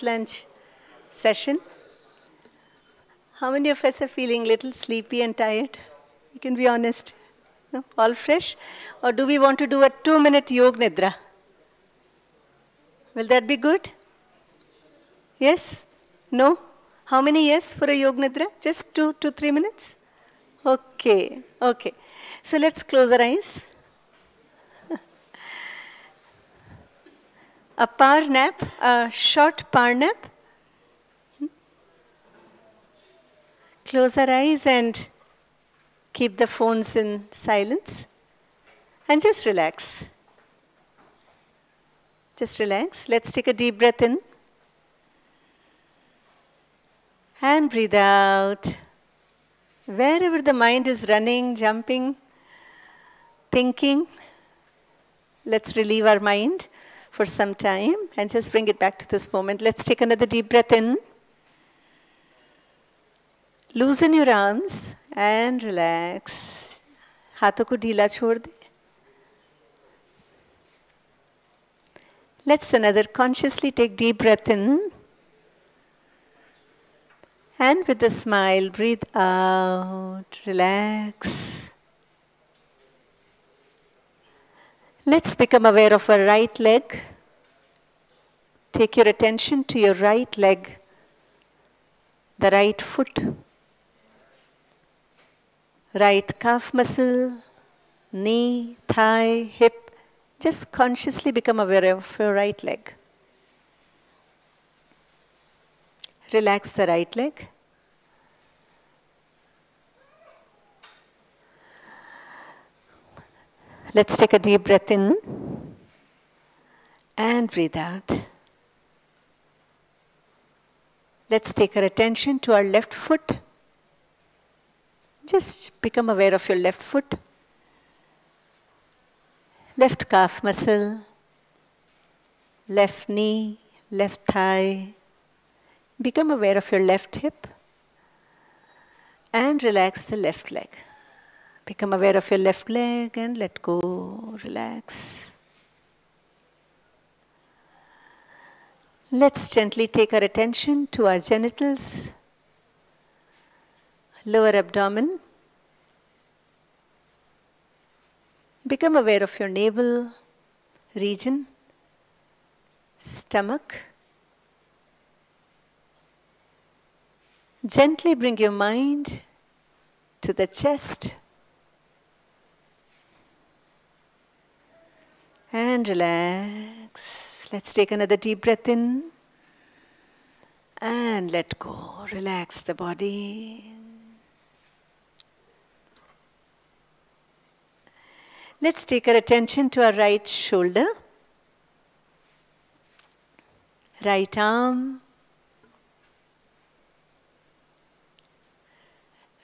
post-lunch session. How many of us are feeling little sleepy and tired? You can be honest. No? All fresh? Or do we want to do a two-minute Yog Nidra? Will that be good? Yes? No? How many yes for a Yog Nidra? Just two to three minutes? Okay, okay. So let's close our eyes. A power nap, a short power nap. Close our eyes and keep the phones in silence and just relax. Just relax. Let's take a deep breath in and breathe out. Wherever the mind is running, jumping, thinking, let's relieve our mind for some time and just bring it back to this moment. Let's take another deep breath in. Loosen your arms and relax. हाथों को ढीला छोड़ दे Let's another consciously take deep breath in. And with a smile, breathe out, relax. Let's become aware of our right leg. Take your attention to your right leg, the right foot, right calf muscle, knee, thigh, hip. Just consciously become aware of your right leg. Relax the right leg. Let's take a deep breath in and breathe out. Let's take our attention to our left foot. Just become aware of your left foot, left calf muscle, left knee, left thigh. Become aware of your left hip and relax the left leg. Become aware of your left leg and let go, relax. Let's gently take our attention to our genitals, lower abdomen. Become aware of your navel region, stomach. Gently bring your mind to the chest and relax. Let's take another deep breath in and let go. Relax the body. Let's take our attention to our right shoulder, right arm,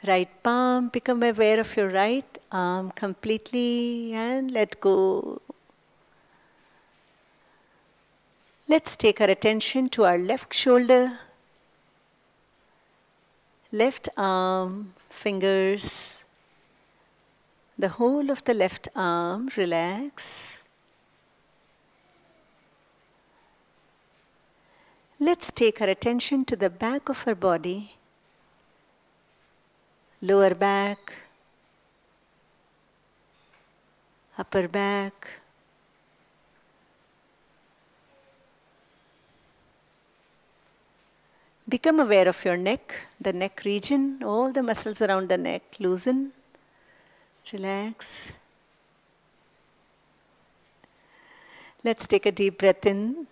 right palm. Become aware of your right arm completely and let go. Let's take our attention to our left shoulder, left arm, fingers, the whole of the left arm, relax. Let's take our attention to the back of our body, lower back, upper back. Become aware of your neck, the neck region, all the muscles around the neck. Loosen, relax. Let's take a deep breath in.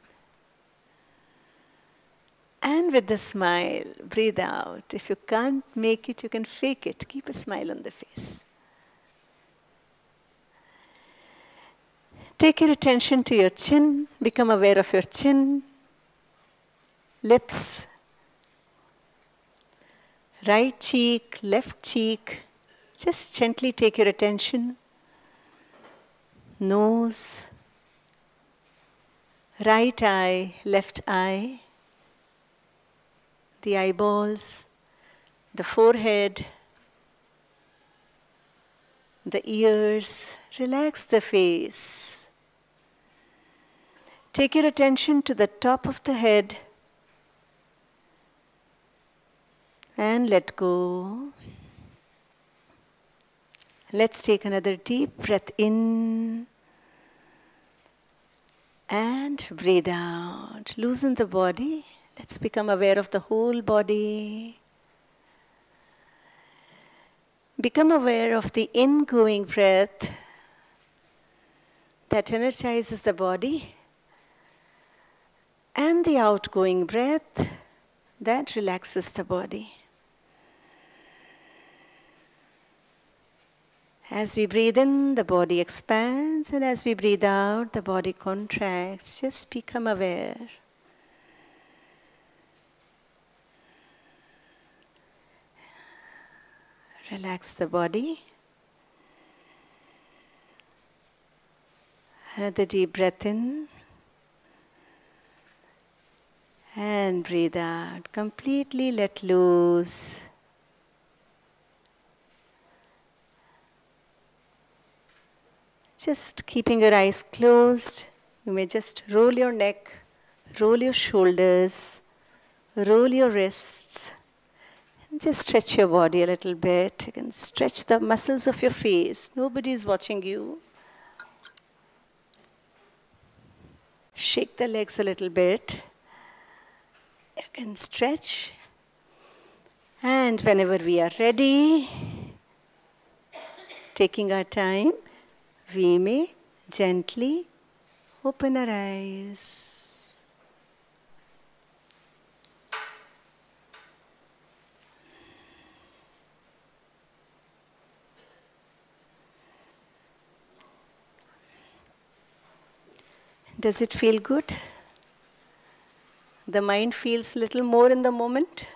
And with a smile, breathe out. If you can't make it, you can fake it. Keep a smile on the face. Take your attention to your chin. Become aware of your chin, lips, right cheek, left cheek. Just gently take your attention. Nose, right eye, left eye, the eyeballs, the forehead, the ears. Relax the face. Take your attention to the top of the head, And let go. Let's take another deep breath in and breathe out. Loosen the body. Let's become aware of the whole body. Become aware of the ingoing breath that energizes the body and the outgoing breath that relaxes the body. As we breathe in, the body expands, and as we breathe out, the body contracts. Just become aware. Relax the body. Another deep breath in. And breathe out. Completely let loose. Just keeping your eyes closed. You may just roll your neck, roll your shoulders, roll your wrists. And just stretch your body a little bit. You can stretch the muscles of your face. Nobody is watching you. Shake the legs a little bit. You can stretch. And whenever we are ready, taking our time, we may gently open our eyes. Does it feel good? The mind feels little more in the moment.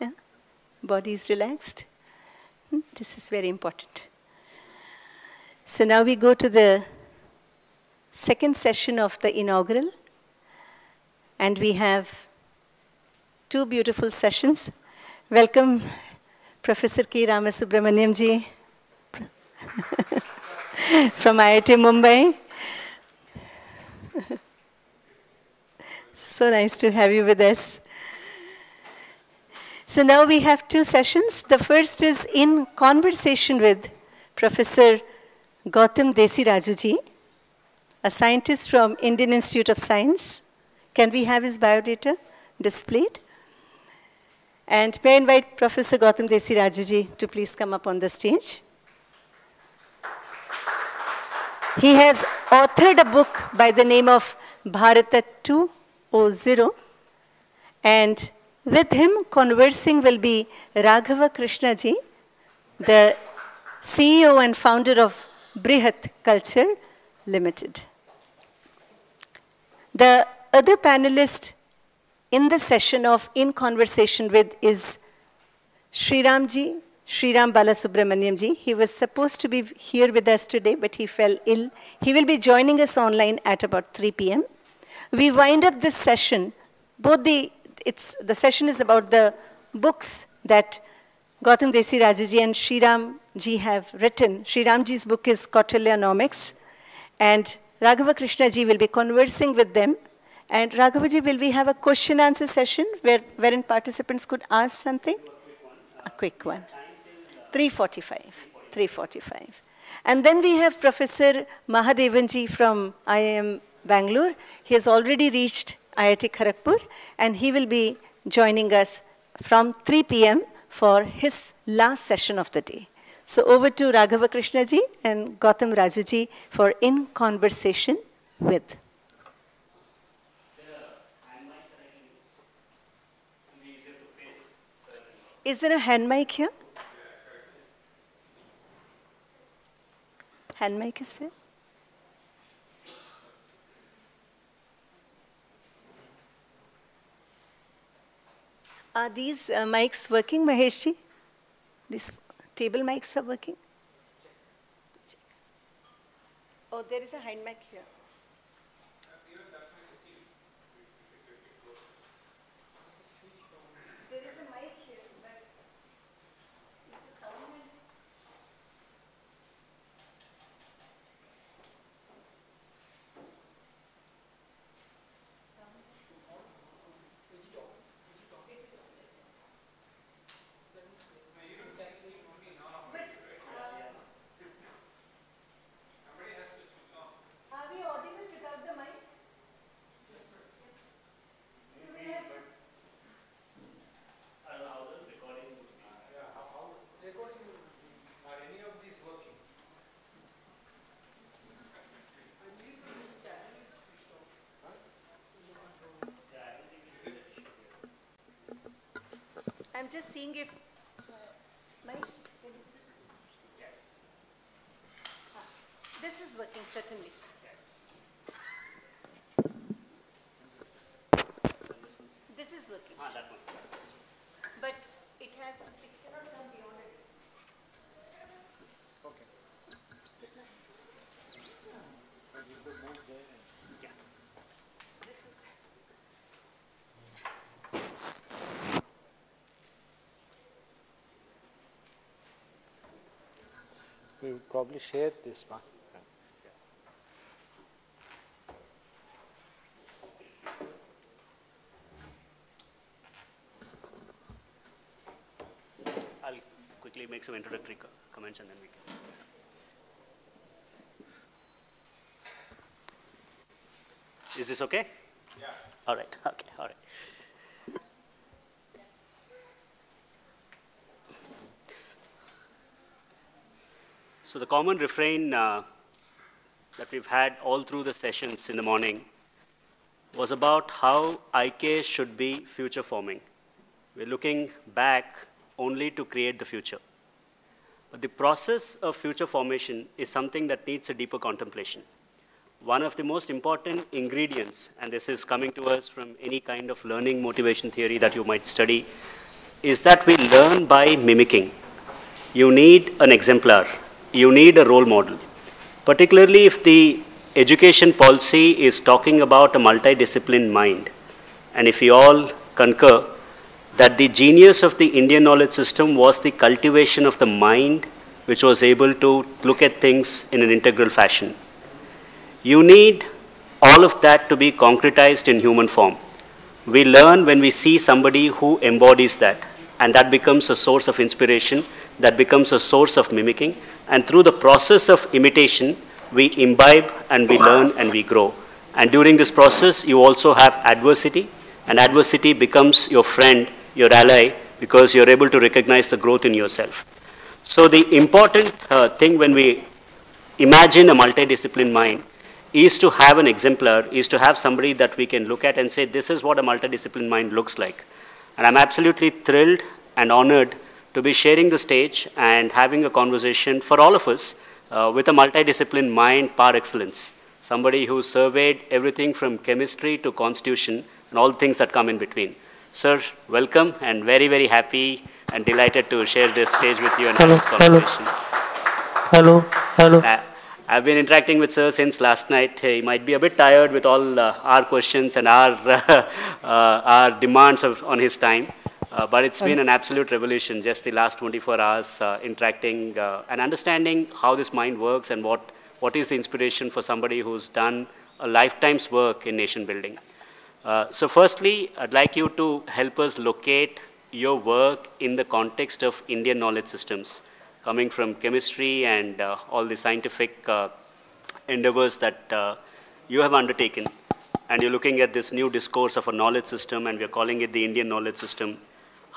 Yeah? Body is relaxed. Hmm? This is very important. So now we go to the second session of the inaugural. And we have two beautiful sessions. Welcome, Professor K. Ramasubramanian ji from IIT Mumbai. so nice to have you with us. So now we have two sessions. The first is in conversation with Professor Gautam Desiraju a scientist from Indian Institute of Science. Can we have his biodata displayed? And may I invite Professor Gautam Desiraju to please come up on the stage. He has authored a book by the name of Bharata 2.0 and with him conversing will be Raghava Krishnaji, the CEO and founder of Brihat Culture Limited. The other panelist in the session of In Conversation with is Sriramji Sriram Balasubramanian ji. He was supposed to be here with us today, but he fell ill. He will be joining us online at about 3 p.m. We wind up this session. Both the, it's, the session is about the books that Gautam Desiraju and Sriram ji have written. Sri Ramji's book is Kautilyanomics. And Raghava Krishna ji will be conversing with them. And Raghava ji, will we have a question answer session where, wherein participants could ask something? A quick one. 345. 345. And then we have Professor Mahadevanji from IIM Bangalore. He has already reached IIT Kharagpur and he will be joining us from 3 p.m. for his last session of the day. So over to Raghava Krishnaji and Gautam Rajuji for In Conversation With. Is there a hand mic here? hand mic is there? Are these uh, mics working, Maheshji? These table mics are working? Oh, there is a hand mic here. I'm just seeing if, Mahesh, This is working, certainly. This is working. Ah, but it has, it cannot come beyond a distance. This We will probably share this one. I'll quickly make some introductory comments and then we can. Is this okay? Yeah. All right, okay, all right. So the common refrain uh, that we've had all through the sessions in the morning was about how IK should be future forming. We're looking back only to create the future. But the process of future formation is something that needs a deeper contemplation. One of the most important ingredients, and this is coming to us from any kind of learning motivation theory that you might study, is that we learn by mimicking. You need an exemplar, you need a role model. Particularly if the education policy is talking about a multidisciplined mind, and if we all concur that the genius of the Indian knowledge system was the cultivation of the mind, which was able to look at things in an integral fashion. You need all of that to be concretized in human form. We learn when we see somebody who embodies that, and that becomes a source of inspiration, that becomes a source of mimicking, and through the process of imitation, we imbibe and we learn and we grow. And during this process, you also have adversity, and adversity becomes your friend, your ally, because you're able to recognize the growth in yourself. So the important uh, thing when we imagine a multidisciplined mind is to have an exemplar, is to have somebody that we can look at and say, this is what a multidisciplined mind looks like. And I'm absolutely thrilled and honored to be sharing the stage and having a conversation for all of us uh, with a multidisciplined mind par excellence. Somebody who surveyed everything from chemistry to constitution and all the things that come in between. Sir, welcome and very, very happy and delighted to share this stage with you and have Hello, this hello. conversation. Hello, hello. Uh, I've been interacting with sir since last night. He might be a bit tired with all uh, our questions and our, uh, our demands of, on his time. Uh, but it's been an absolute revolution, just the last 24 hours uh, interacting uh, and understanding how this mind works and what, what is the inspiration for somebody who's done a lifetime's work in nation building. Uh, so firstly, I'd like you to help us locate your work in the context of Indian knowledge systems, coming from chemistry and uh, all the scientific uh, endeavors that uh, you have undertaken. And you're looking at this new discourse of a knowledge system, and we're calling it the Indian knowledge system.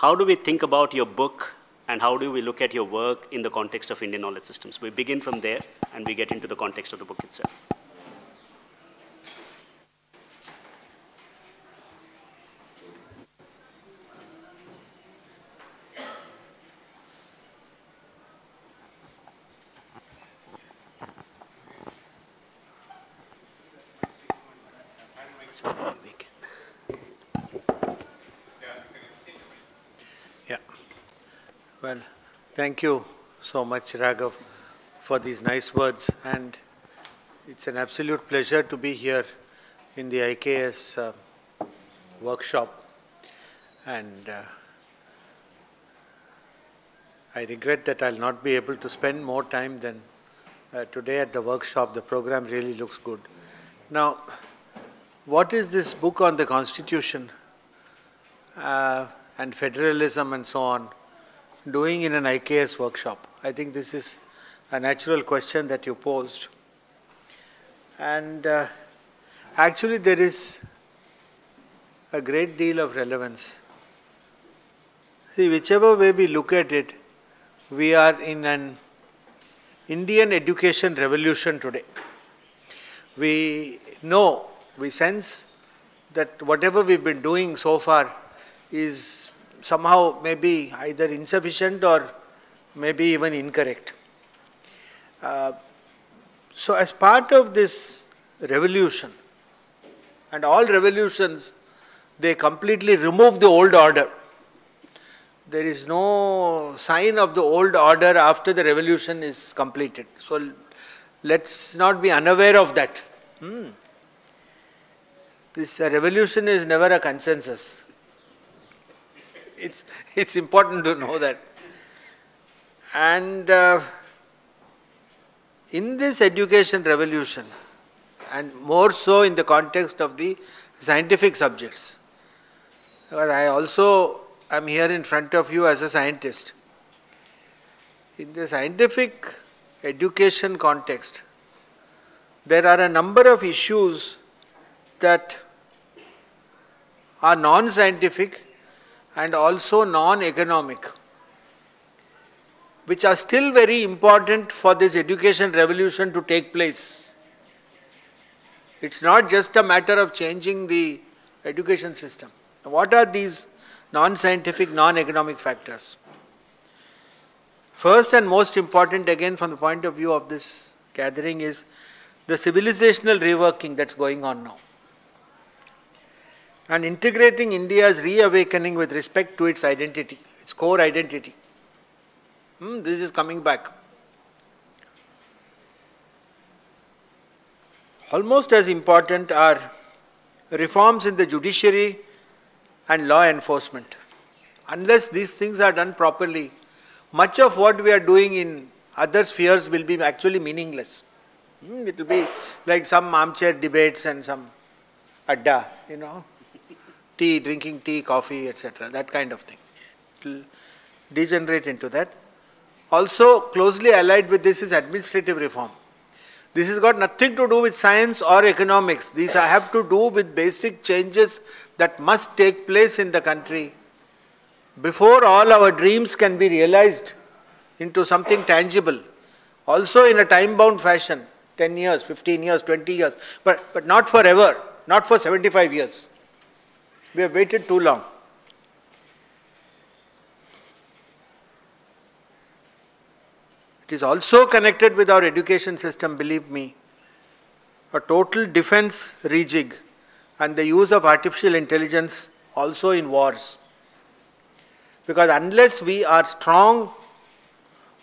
How do we think about your book, and how do we look at your work in the context of Indian knowledge systems? We begin from there, and we get into the context of the book itself. So we can- Yeah. Well, thank you so much, Raghav, for these nice words. And it's an absolute pleasure to be here in the IKS uh, workshop. And uh, I regret that I'll not be able to spend more time than uh, today at the workshop. The program really looks good. Now, what is this book on the Constitution? uh, and federalism and so on doing in an IKS workshop? I think this is a natural question that you posed. And uh, actually, there is a great deal of relevance. See, whichever way we look at it, we are in an Indian education revolution today. We know, we sense that whatever we've been doing so far is somehow may be either insufficient or maybe even incorrect. Uh, so as part of this revolution, and all revolutions, they completely remove the old order. There is no sign of the old order after the revolution is completed. So let's not be unaware of that. Hmm. This uh, revolution is never a consensus. It's, it's important to know that. And uh, in this education revolution, and more so in the context of the scientific subjects, because I also am here in front of you as a scientist. In the scientific education context, there are a number of issues that are non-scientific and also non-economic, which are still very important for this education revolution to take place. It's not just a matter of changing the education system. What are these non-scientific, non-economic factors? First and most important again from the point of view of this gathering is the civilizational reworking that's going on now. And integrating India's reawakening with respect to its identity, its core identity. Hmm, this is coming back. Almost as important are reforms in the judiciary and law enforcement. Unless these things are done properly, much of what we are doing in other spheres will be actually meaningless. Hmm, it will be like some armchair debates and some adda, you know, tea, drinking tea, coffee, etc., that kind of thing. It will degenerate into that. Also, closely allied with this is administrative reform. This has got nothing to do with science or economics. These have to do with basic changes that must take place in the country before all our dreams can be realized into something tangible. Also in a time-bound fashion, 10 years, 15 years, 20 years, but, but not forever, not for 75 years. We have waited too long. It is also connected with our education system, believe me. A total defense rejig and the use of artificial intelligence also in wars. Because unless we are strong,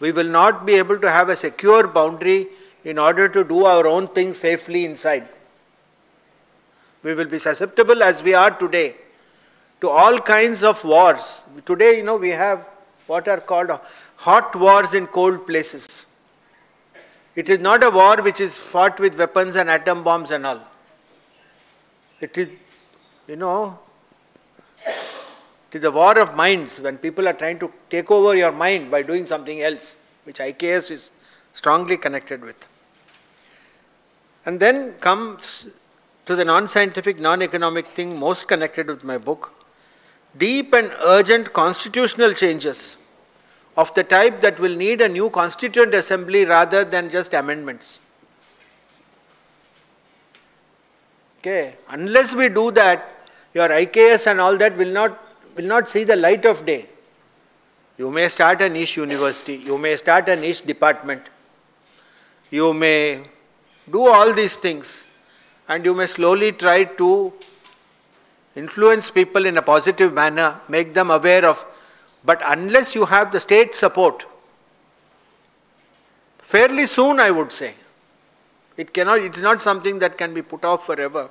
we will not be able to have a secure boundary in order to do our own thing safely inside. We will be susceptible as we are today to all kinds of wars. Today, you know, we have what are called hot wars in cold places. It is not a war which is fought with weapons and atom bombs and all. It is, you know, it is a war of minds when people are trying to take over your mind by doing something else, which IKS is strongly connected with. And then comes to the non-scientific, non-economic thing most connected with my book, deep and urgent constitutional changes of the type that will need a new constituent assembly rather than just amendments. Okay, unless we do that, your IKS and all that will not, will not see the light of day. You may start a niche university, you may start a niche department, you may do all these things, and you may slowly try to influence people in a positive manner, make them aware of but unless you have the state support, fairly soon I would say, it cannot, it's not something that can be put off forever.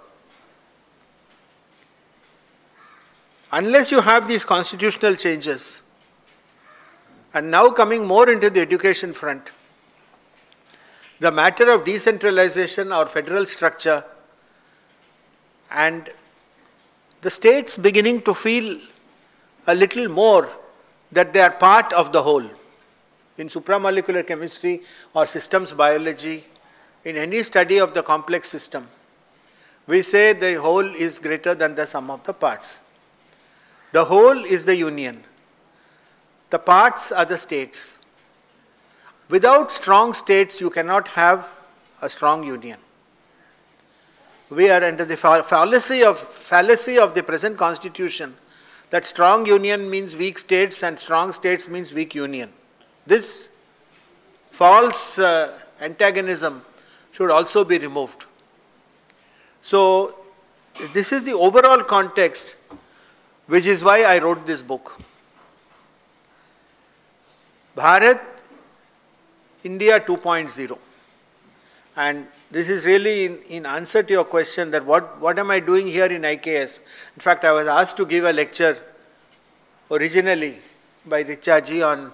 Unless you have these constitutional changes, and now coming more into the education front, the matter of decentralization or federal structure and the states beginning to feel a little more that they are part of the whole. In supramolecular chemistry or systems biology, in any study of the complex system, we say the whole is greater than the sum of the parts. The whole is the union. The parts are the states. Without strong states, you cannot have a strong union. We are under the fallacy of, fallacy of the present constitution that strong union means weak states and strong states means weak union. This false uh, antagonism should also be removed. So, this is the overall context, which is why I wrote this book. Bharat, India 2.0. And this is really in, in, answer to your question that what, what am I doing here in IKS? In fact, I was asked to give a lecture originally by Richaji on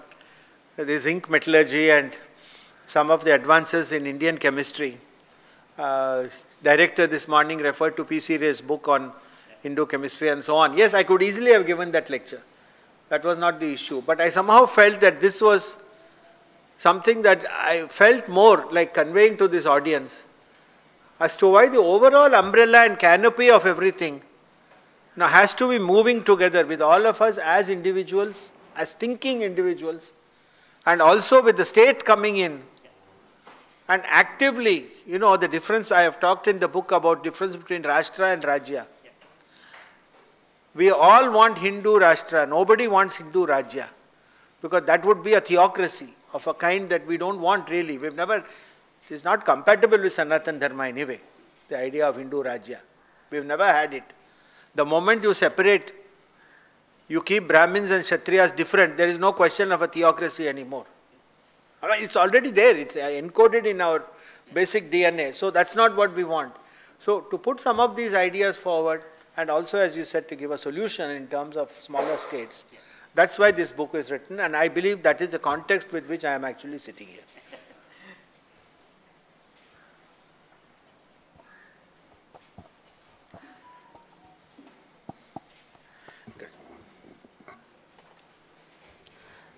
the zinc metallurgy and some of the advances in Indian chemistry. Uh, director this morning referred to P.C. Ray's book on Hindu chemistry and so on. Yes, I could easily have given that lecture. That was not the issue. But I somehow felt that this was something that I felt more like conveying to this audience as to why the overall umbrella and canopy of everything now has to be moving together with all of us as individuals, as thinking individuals, and also with the state coming in. And actively, you know, the difference I have talked in the book about difference between Rashtra and Rajya. We all want Hindu Rashtra, nobody wants Hindu Rajya because that would be a theocracy of a kind that we don't want really. We've never, it is not compatible with Sanatan Dharma anyway, the idea of Hindu Rajya. We've never had it. The moment you separate, you keep Brahmins and Kshatriyas different, there is no question of a theocracy anymore. It's already there, it's uh, encoded in our basic DNA. So that's not what we want. So to put some of these ideas forward, and also as you said, to give a solution in terms of smaller states, that's why this book is written, and I believe that is the context with which I am actually sitting here.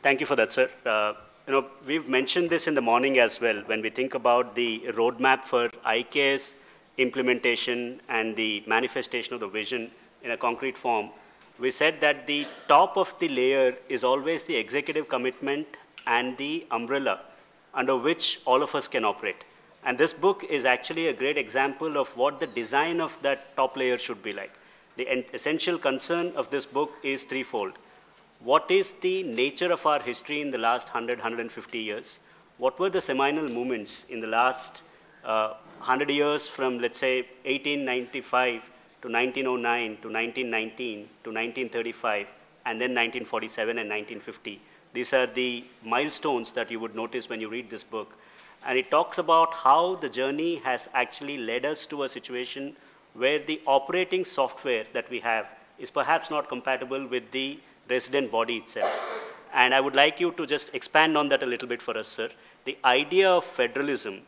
Thank you for that, sir. Uh, you know, we've mentioned this in the morning as well when we think about the roadmap for IKS implementation and the manifestation of the vision in a concrete form we said that the top of the layer is always the executive commitment and the umbrella under which all of us can operate. And this book is actually a great example of what the design of that top layer should be like. The essential concern of this book is threefold. What is the nature of our history in the last 100, 150 years? What were the seminal moments in the last uh, 100 years from, let's say, 1895 to 1909 to 1919 to 1935 and then 1947 and 1950. These are the milestones that you would notice when you read this book. And it talks about how the journey has actually led us to a situation where the operating software that we have is perhaps not compatible with the resident body itself. And I would like you to just expand on that a little bit for us, sir. The idea of federalism,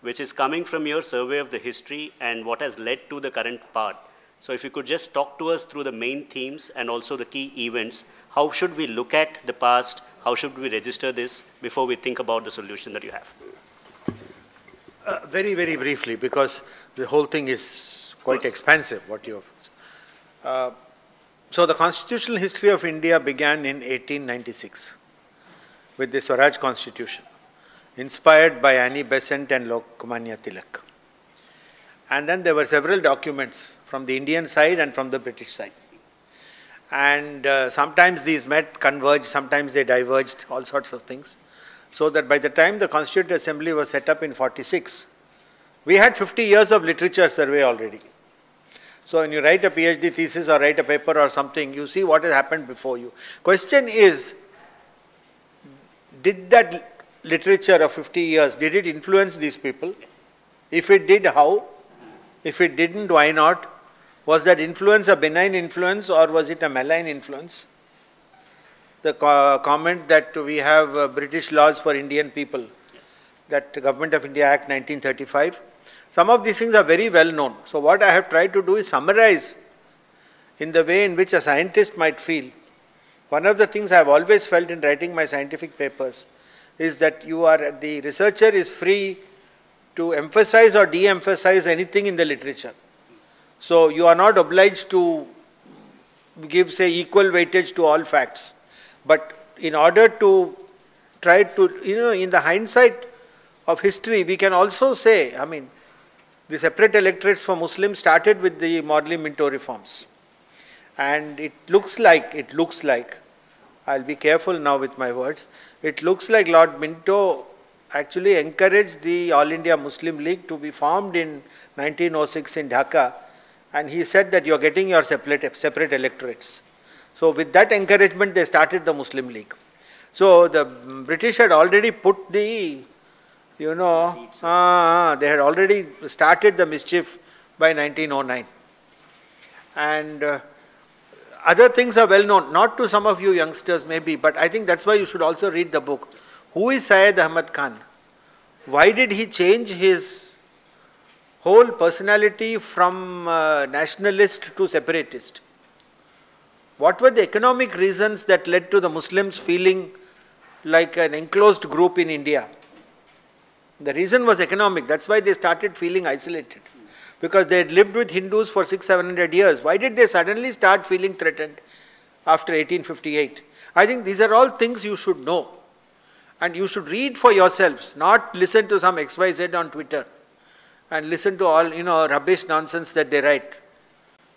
which is coming from your survey of the history and what has led to the current part, so if you could just talk to us through the main themes and also the key events, how should we look at the past? How should we register this before we think about the solution that you have? Uh, very, very briefly, because the whole thing is quite expansive, what you have. Uh, so the constitutional history of India began in 1896 with the Swaraj Constitution, inspired by Annie Besant and Lokmanya Tilak. And then there were several documents from the Indian side and from the British side. And uh, sometimes these met, converged, sometimes they diverged, all sorts of things. So that by the time the Constituent Assembly was set up in 46, we had 50 years of literature survey already. So when you write a PhD thesis or write a paper or something, you see what has happened before you. Question is, did that literature of 50 years, did it influence these people? If it did, how? If it didn't, why not? Was that influence a benign influence or was it a malign influence? The co comment that we have uh, British laws for Indian people, that Government of India Act 1935, some of these things are very well known. So what I have tried to do is summarize in the way in which a scientist might feel. One of the things I have always felt in writing my scientific papers is that you are, the researcher is free to emphasize or de-emphasize anything in the literature. So you are not obliged to give, say, equal weightage to all facts. But in order to try to, you know, in the hindsight of history, we can also say, I mean, the separate electorates for Muslims started with the Morley Minto reforms. And it looks like, it looks like, I'll be careful now with my words, it looks like Lord Minto actually encouraged the All India Muslim League to be formed in 1906 in Dhaka and he said that you're getting your separate, separate electorates. So with that encouragement they started the Muslim League. So the British had already put the, you know, uh, they had already started the mischief by 1909. And uh, other things are well known, not to some of you youngsters maybe, but I think that's why you should also read the book. Who is Syed Ahmad Khan? Why did he change his whole personality from uh, nationalist to separatist? What were the economic reasons that led to the Muslims feeling like an enclosed group in India? The reason was economic. That's why they started feeling isolated. Because they had lived with Hindus for six, seven hundred years. Why did they suddenly start feeling threatened after 1858? I think these are all things you should know. And you should read for yourselves, not listen to some XYZ on Twitter and listen to all, you know, rubbish nonsense that they write.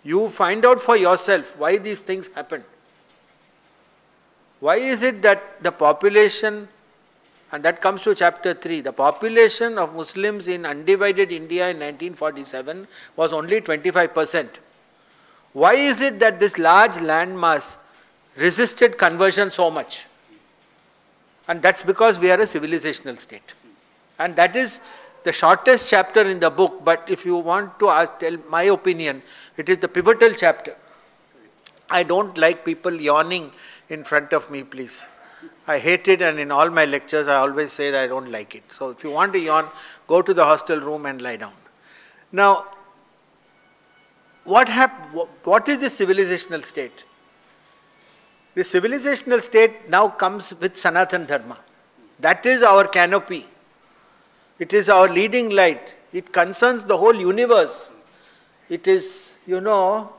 You find out for yourself why these things happen. Why is it that the population, and that comes to chapter 3, the population of Muslims in undivided India in 1947 was only 25%. Why is it that this large landmass resisted conversion so much? And that's because we are a civilizational state. And that is the shortest chapter in the book, but if you want to ask, tell my opinion, it is the pivotal chapter. I don't like people yawning in front of me, please. I hate it, and in all my lectures, I always say that I don't like it. So, if you want to yawn, go to the hostel room and lie down. Now, what, hap- what is the civilizational state? The civilizational state now comes with Sanatan Dharma. That is our canopy. It is our leading light. It concerns the whole universe. It is, you know,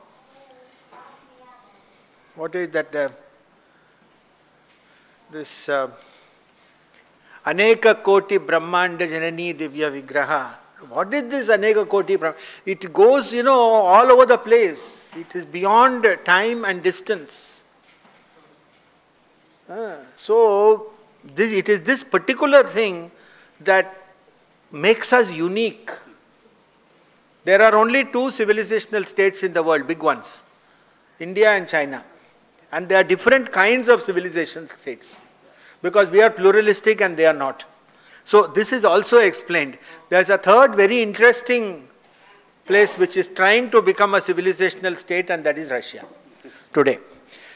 what is that? Uh, this uh, Aneka Koti Brahmanda Janani Divya Vigraha. What is this Aneka Koti Brahmanda? It goes, you know, all over the place. It is beyond time and distance. So, this, it is this particular thing that makes us unique. There are only two civilizational states in the world, big ones India and China. And there are different kinds of civilization states because we are pluralistic and they are not. So, this is also explained. There is a third very interesting place which is trying to become a civilizational state, and that is Russia today.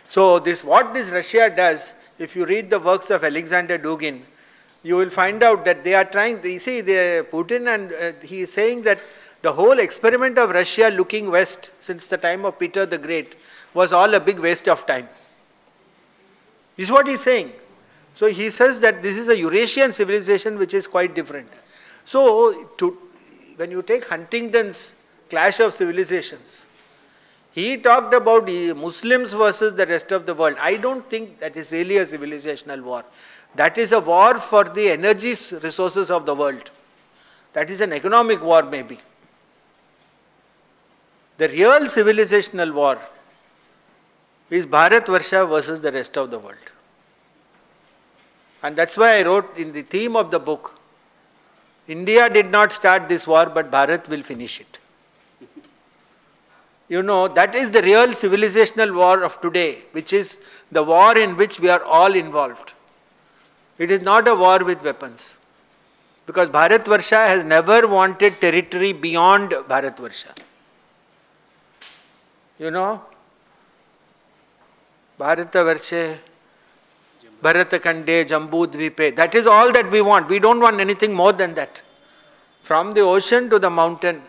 So, this what this Russia does if you read the works of Alexander Dugin, you will find out that they are trying, you see, they, Putin and uh, he is saying that the whole experiment of Russia looking west since the time of Peter the Great was all a big waste of time. This is what he is saying. So he says that this is a Eurasian civilization which is quite different. So to, when you take Huntington's Clash of Civilizations, he talked about Muslims versus the rest of the world. I don't think that is really a civilizational war. That is a war for the energy resources of the world. That is an economic war, maybe. The real civilizational war is Bharat Varsha versus the rest of the world. And that's why I wrote in the theme of the book India did not start this war, but Bharat will finish it. You know, that is the real civilizational war of today, which is the war in which we are all involved. It is not a war with weapons. Because Bharatvarsha has never wanted territory beyond Bharatvarsha. You know, Bharatavarshe, Bharatakande, Jambudvipe, that is all that we want. We don't want anything more than that. From the ocean to the mountain,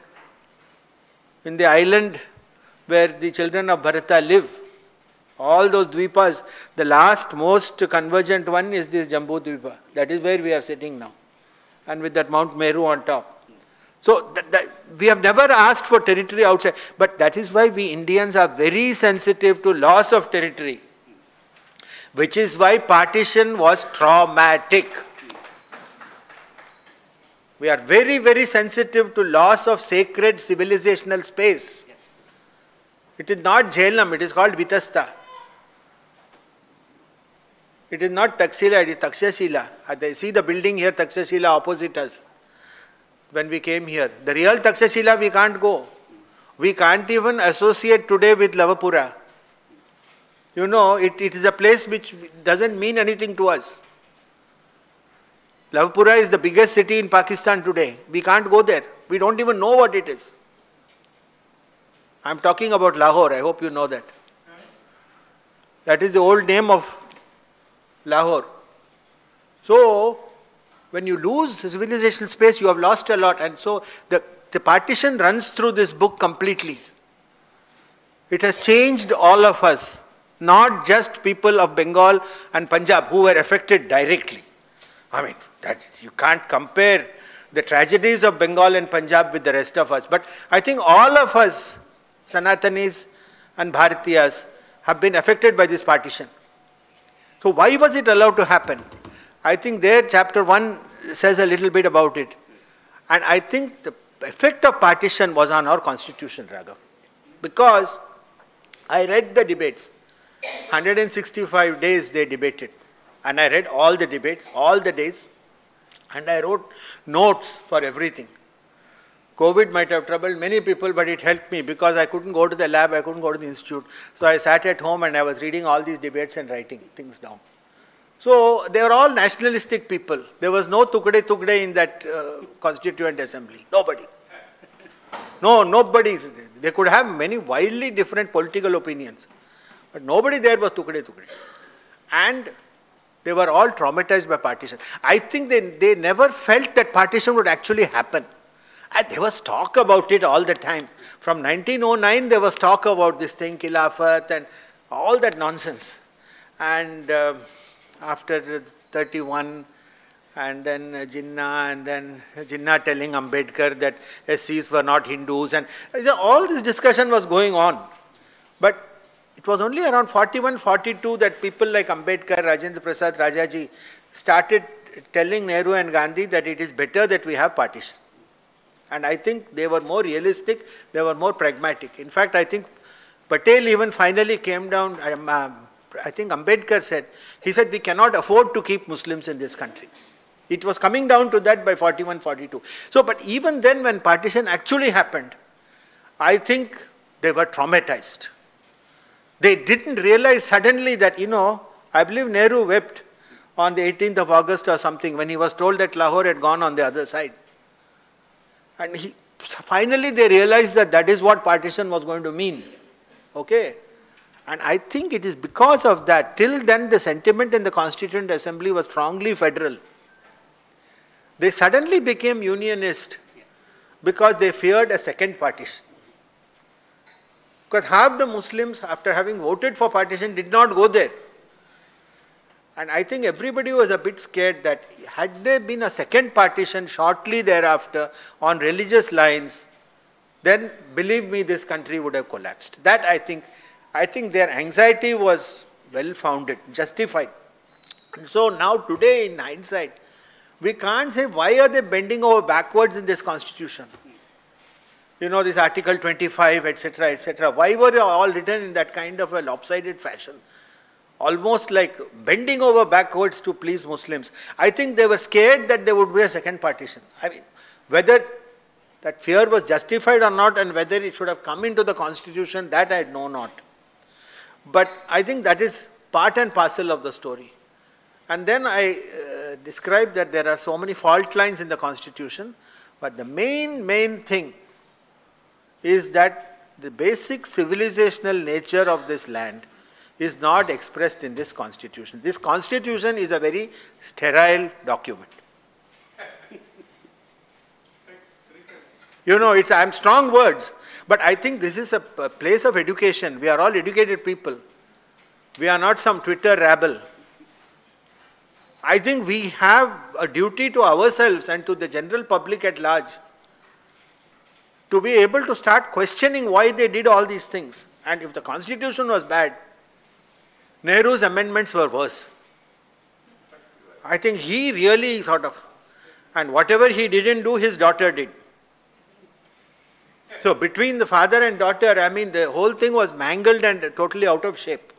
in the island where the children of Bharata live. All those dvipas, the last most convergent one is this Jambu Dvipa. That is where we are sitting now. And with that Mount Meru on top. So that, that, we have never asked for territory outside. But that is why we Indians are very sensitive to loss of territory. Which is why partition was traumatic. We are very, very sensitive to loss of sacred civilizational space. It is not Jhelum, it is called Vitasta. It is not Taksila, it is Takshashila. Uh, they see the building here, Takshashila, opposite us. When we came here. The real Takshashila we can't go. We can't even associate today with Lavapura. You know, it, it is a place which doesn't mean anything to us. Lavapura is the biggest city in Pakistan today. We can't go there. We don't even know what it is. I'm talking about Lahore. I hope you know that. That is the old name of Lahore. So, when you lose civilization space, you have lost a lot. And so, the, the partition runs through this book completely. It has changed all of us, not just people of Bengal and Punjab who were affected directly. I mean, that you can't compare the tragedies of Bengal and Punjab with the rest of us. But I think all of us, Sanatanis and Bharatiyas, have been affected by this partition. So why was it allowed to happen? I think there chapter 1 says a little bit about it. And I think the effect of partition was on our constitution, Raghav. Because I read the debates. 165 days they debated. And I read all the debates, all the days, and I wrote notes for everything. COVID might have troubled many people, but it helped me because I couldn't go to the lab, I couldn't go to the institute. So I sat at home and I was reading all these debates and writing things down. So they were all nationalistic people. There was no tukde tukde in that uh, constituent assembly. Nobody. No, nobody. They could have many wildly different political opinions. But nobody there was tukde tukde. And they were all traumatized by partition. I think they, they never felt that partition would actually happen. And there was talk about it all the time. From 1909, there was talk about this thing, Khilafat, and all that nonsense. And uh, after 31, and then Jinnah, and then Jinnah telling Ambedkar that SCs were not Hindus, and all this discussion was going on. But it was only around 41, 42 that people like Ambedkar, Rajendra Prasad, Rajaji started telling Nehru and Gandhi that it is better that we have partition. And I think they were more realistic, they were more pragmatic. In fact, I think Patel even finally came down, um, uh, I think Ambedkar said, he said, we cannot afford to keep Muslims in this country. It was coming down to that by 41, 42. So, but even then when partition actually happened, I think they were traumatized. They didn't realize suddenly that, you know, I believe Nehru wept on the 18th of August or something when he was told that Lahore had gone on the other side. And he, finally they realized that that is what partition was going to mean. Okay? And I think it is because of that. Till then, the sentiment in the Constituent Assembly was strongly federal. They suddenly became unionist because they feared a second partition. Because half the Muslims, after having voted for partition, did not go there. And I think everybody was a bit scared that had there been a second partition shortly thereafter on religious lines, then believe me, this country would have collapsed. That I think, I think their anxiety was well founded, justified. And so now today in hindsight, we can't say why are they bending over backwards in this constitution you know, this Article 25, etc., etc. Why were they all written in that kind of a lopsided fashion? Almost like bending over backwards to please Muslims. I think they were scared that there would be a second partition. I mean, whether that fear was justified or not and whether it should have come into the constitution, that I know not. But I think that is part and parcel of the story. And then I uh, described that there are so many fault lines in the constitution, but the main, main thing is that the basic civilizational nature of this land is not expressed in this constitution. This constitution is a very sterile document. You know, it's, I'm strong words, but I think this is a, place of education. We are all educated people. We are not some Twitter rabble. I think we have a duty to ourselves and to the general public at large to be able to start questioning why they did all these things. And if the constitution was bad, Nehru's amendments were worse. I think he really sort of, and whatever he didn't do, his daughter did. So between the father and daughter, I mean, the whole thing was mangled and totally out of shape.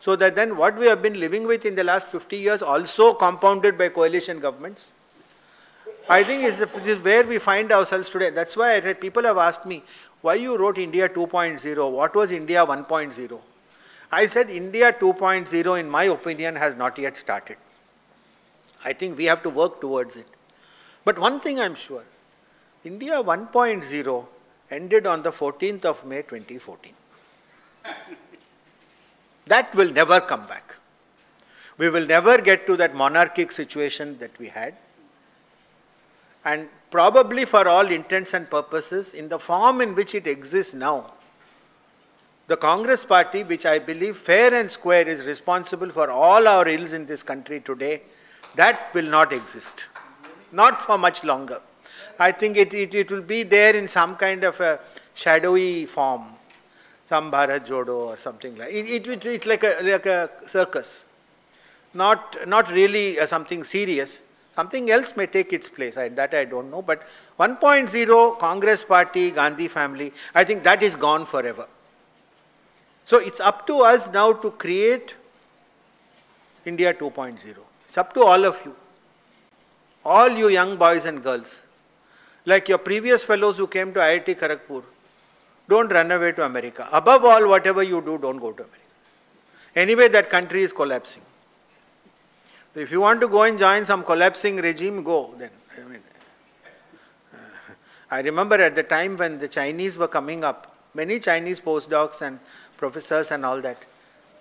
So that then what we have been living with in the last 50 years, also compounded by coalition governments, I think is, is where we find ourselves today. That's why read, people have asked me, why you wrote India 2.0? What was India 1.0? I said India 2.0, in my opinion, has not yet started. I think we have to work towards it. But one thing I'm sure, India 1.0 ended on the 14th of May 2014. that will never come back. We will never get to that monarchic situation that we had. And probably for all intents and purposes, in the form in which it exists now, the Congress party, which I believe fair and square is responsible for all our ills in this country today, that will not exist. Not for much longer. I think it, it, it will be there in some kind of a shadowy form, some Bharat Jodo or something like it. it, it's like a, like a circus, not, not really uh, something serious. Something else may take its place, I, that I don't know. But 1.0, Congress party, Gandhi family, I think that is gone forever. So it's up to us now to create India 2.0. It's up to all of you. All you young boys and girls. Like your previous fellows who came to IIT Kharagpur, don't run away to America. Above all, whatever you do, don't go to America. Anyway, that country is collapsing. If you want to go and join some collapsing regime, go then. I, mean, uh, I remember at the time when the Chinese were coming up, many Chinese postdocs and professors and all that,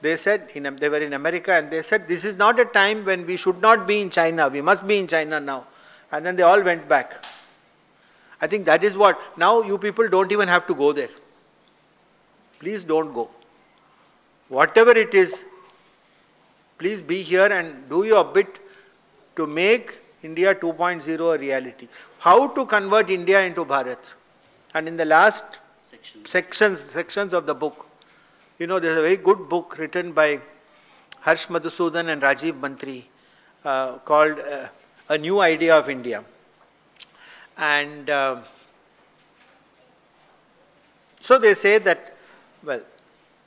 they said, in, they were in America and they said, this is not a time when we should not be in China, we must be in China now. And then they all went back. I think that is what, now you people don't even have to go there. Please don't go. Whatever it is, please be here and do your bit to make India 2.0 a reality. How to convert India into Bharat. And in the last Section. sections, sections of the book, you know, there's a very good book written by Harsh Madhusudan and Rajiv Mantri uh, called uh, A New Idea of India. And uh, so they say that, well,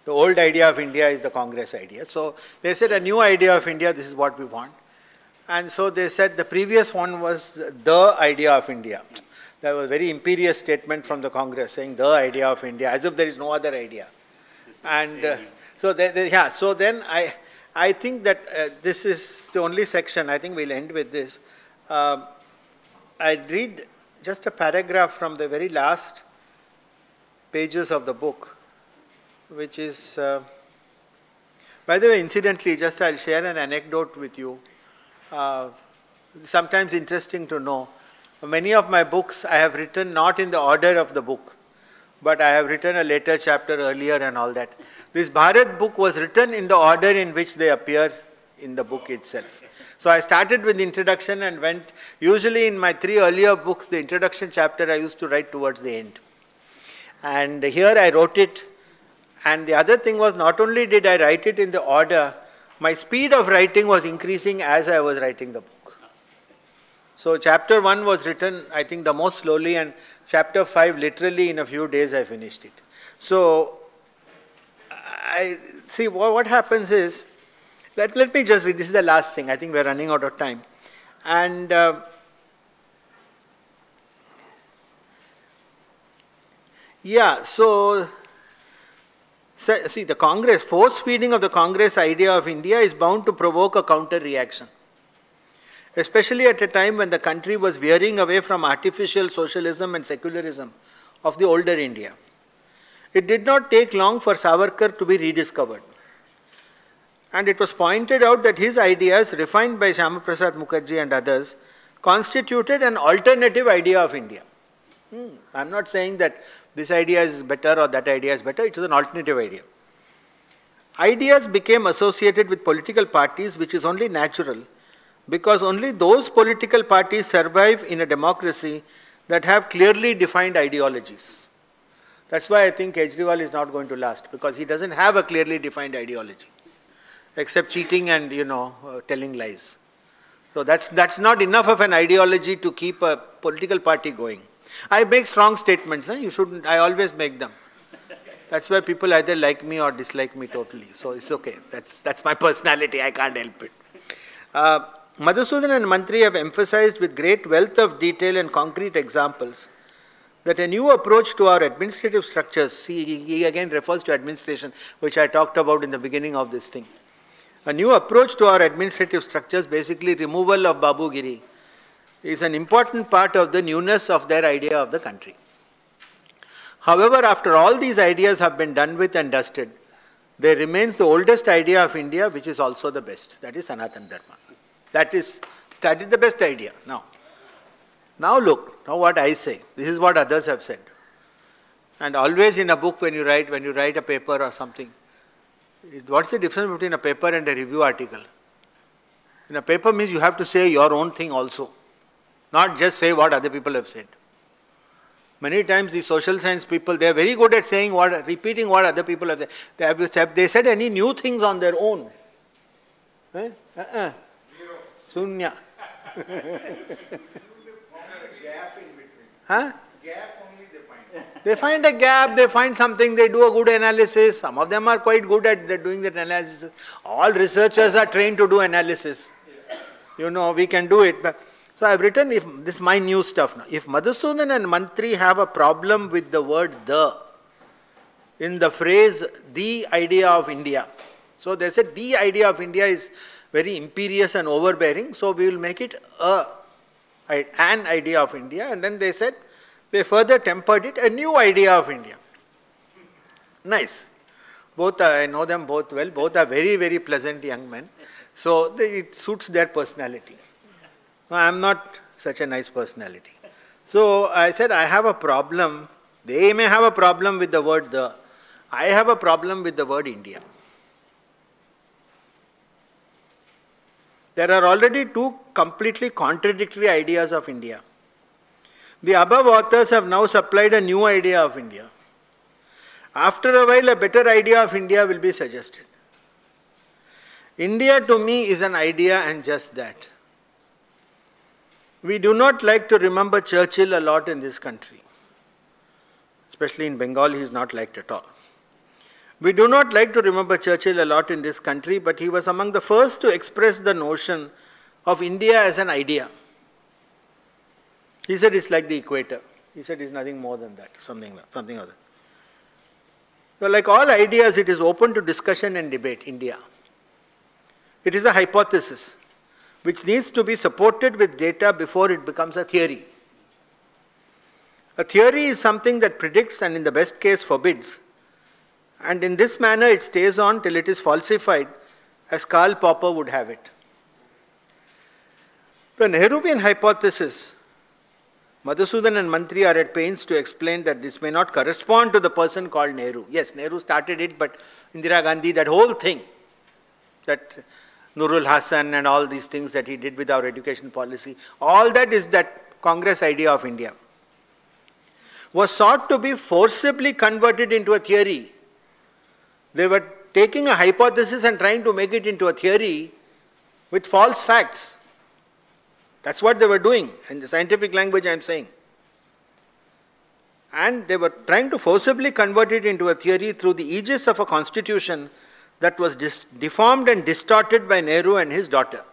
the old idea of India is the Congress idea. So they said a new idea of India, this is what we want. And so they said the previous one was the idea of India. That was a very imperious statement from the Congress saying the idea of India, as if there is no other idea. And uh, so, they, they, yeah, so then I, I think that uh, this is the only section, I think we'll end with this. Uh, I read just a paragraph from the very last pages of the book, which is, uh, by the way, incidentally, just I'll share an anecdote with you. Uh, sometimes interesting to know. Many of my books I have written not in the order of the book, but I have written a later chapter earlier and all that. This Bharat book was written in the order in which they appear in the book itself. So I started with the introduction and went, usually in my three earlier books, the introduction chapter I used to write towards the end. And here I wrote it. And the other thing was not only did I write it in the order, my speed of writing was increasing as I was writing the book. So chapter 1 was written, I think, the most slowly, and chapter 5, literally in a few days, I finished it. So, I see what, what happens is, let, let me just read, this is the last thing, I think we're running out of time. And uh, yeah, so see, the Congress, force feeding of the Congress idea of India is bound to provoke a counter reaction especially at a time when the country was veering away from artificial socialism and secularism of the older India. It did not take long for Savarkar to be rediscovered. And it was pointed out that his ideas, refined by Syamaprasad Mukherjee and others, constituted an alternative idea of India. Hmm. I'm not saying that this idea is better or that idea is better, it is an alternative idea. Ideas became associated with political parties, which is only natural because only those political parties survive in a democracy that have clearly defined ideologies. That's why I think Kejriwal is not going to last because he doesn't have a clearly defined ideology except cheating and you know uh, telling lies. So that's that's not enough of an ideology to keep a political party going. I make strong statements. You shouldn't. I always make them. That's why people either like me or dislike me totally. So it's okay. That's, that's my personality. I can't help it. Uh, Madhusudan and Mantri have emphasized with great wealth of detail and concrete examples that a new approach to our administrative structures, see, he again refers to administration, which I talked about in the beginning of this thing. A new approach to our administrative structures, basically removal of Babugiri, is an important part of the newness of their idea of the country. However, after all these ideas have been done with and dusted, there remains the oldest idea of India, which is also the best. That is Sanatan Dharma. That is, that is the best idea. Now, now look, now what I say. This is what others have said. And always in a book when you write, when you write a paper or something, what's the difference between a paper and a review article? In a paper means you have to say your own thing also, not just say what other people have said. Many times the social science people, they are very good at saying what, repeating what other people have said. They have, they said any new things on their own? Eh? Uh-uh. Sunya. huh? They find a gap, they find something, they do a good analysis. Some of them are quite good at doing that analysis. All researchers are trained to do analysis. You know, we can do it. So I've written, if this is my new stuff now. If Madhusudan and Mantri have a problem with the word the in the phrase the idea of India, so they said the idea of India is very imperious and overbearing, so we will make it a an idea of India, and then they said they further tempered it a new idea of India. Nice. Both I know them both well. Both are very very pleasant young men, so they, it suits their personality. I am not such a nice personality. So I said, I have a problem. They may have a problem with the word the. I have a problem with the word India. There are already two completely contradictory ideas of India. The above authors have now supplied a new idea of India. After a while, a better idea of India will be suggested. India to me is an idea and just that. We do not like to remember Churchill a lot in this country. Especially in Bengal, he is not liked at all. We do not like to remember Churchill a lot in this country, but he was among the first to express the notion of India as an idea. He said it's like the equator. He said it's nothing more than that, something, like, something other. So like all ideas, it is open to discussion and debate, India. It is a hypothesis which needs to be supported with data before it becomes a theory. A theory is something that predicts and in the best case forbids. And in this manner it stays on till it is falsified as Karl Popper would have it. The Nehruvian hypothesis, Madhusudan and Mantri are at pains to explain that this may not correspond to the person called Nehru. Yes, Nehru started it, but Indira Gandhi, that whole thing, that Nurul Hasan and all these things that he did with our education policy, all that is that Congress idea of India, was sought to be forcibly converted into a theory. They were taking a hypothesis and trying to make it into a theory with false facts. That's what they were doing in the scientific language I am saying. And they were trying to forcibly convert it into a theory through the aegis of a constitution that was deformed and distorted by Nehru and his daughter.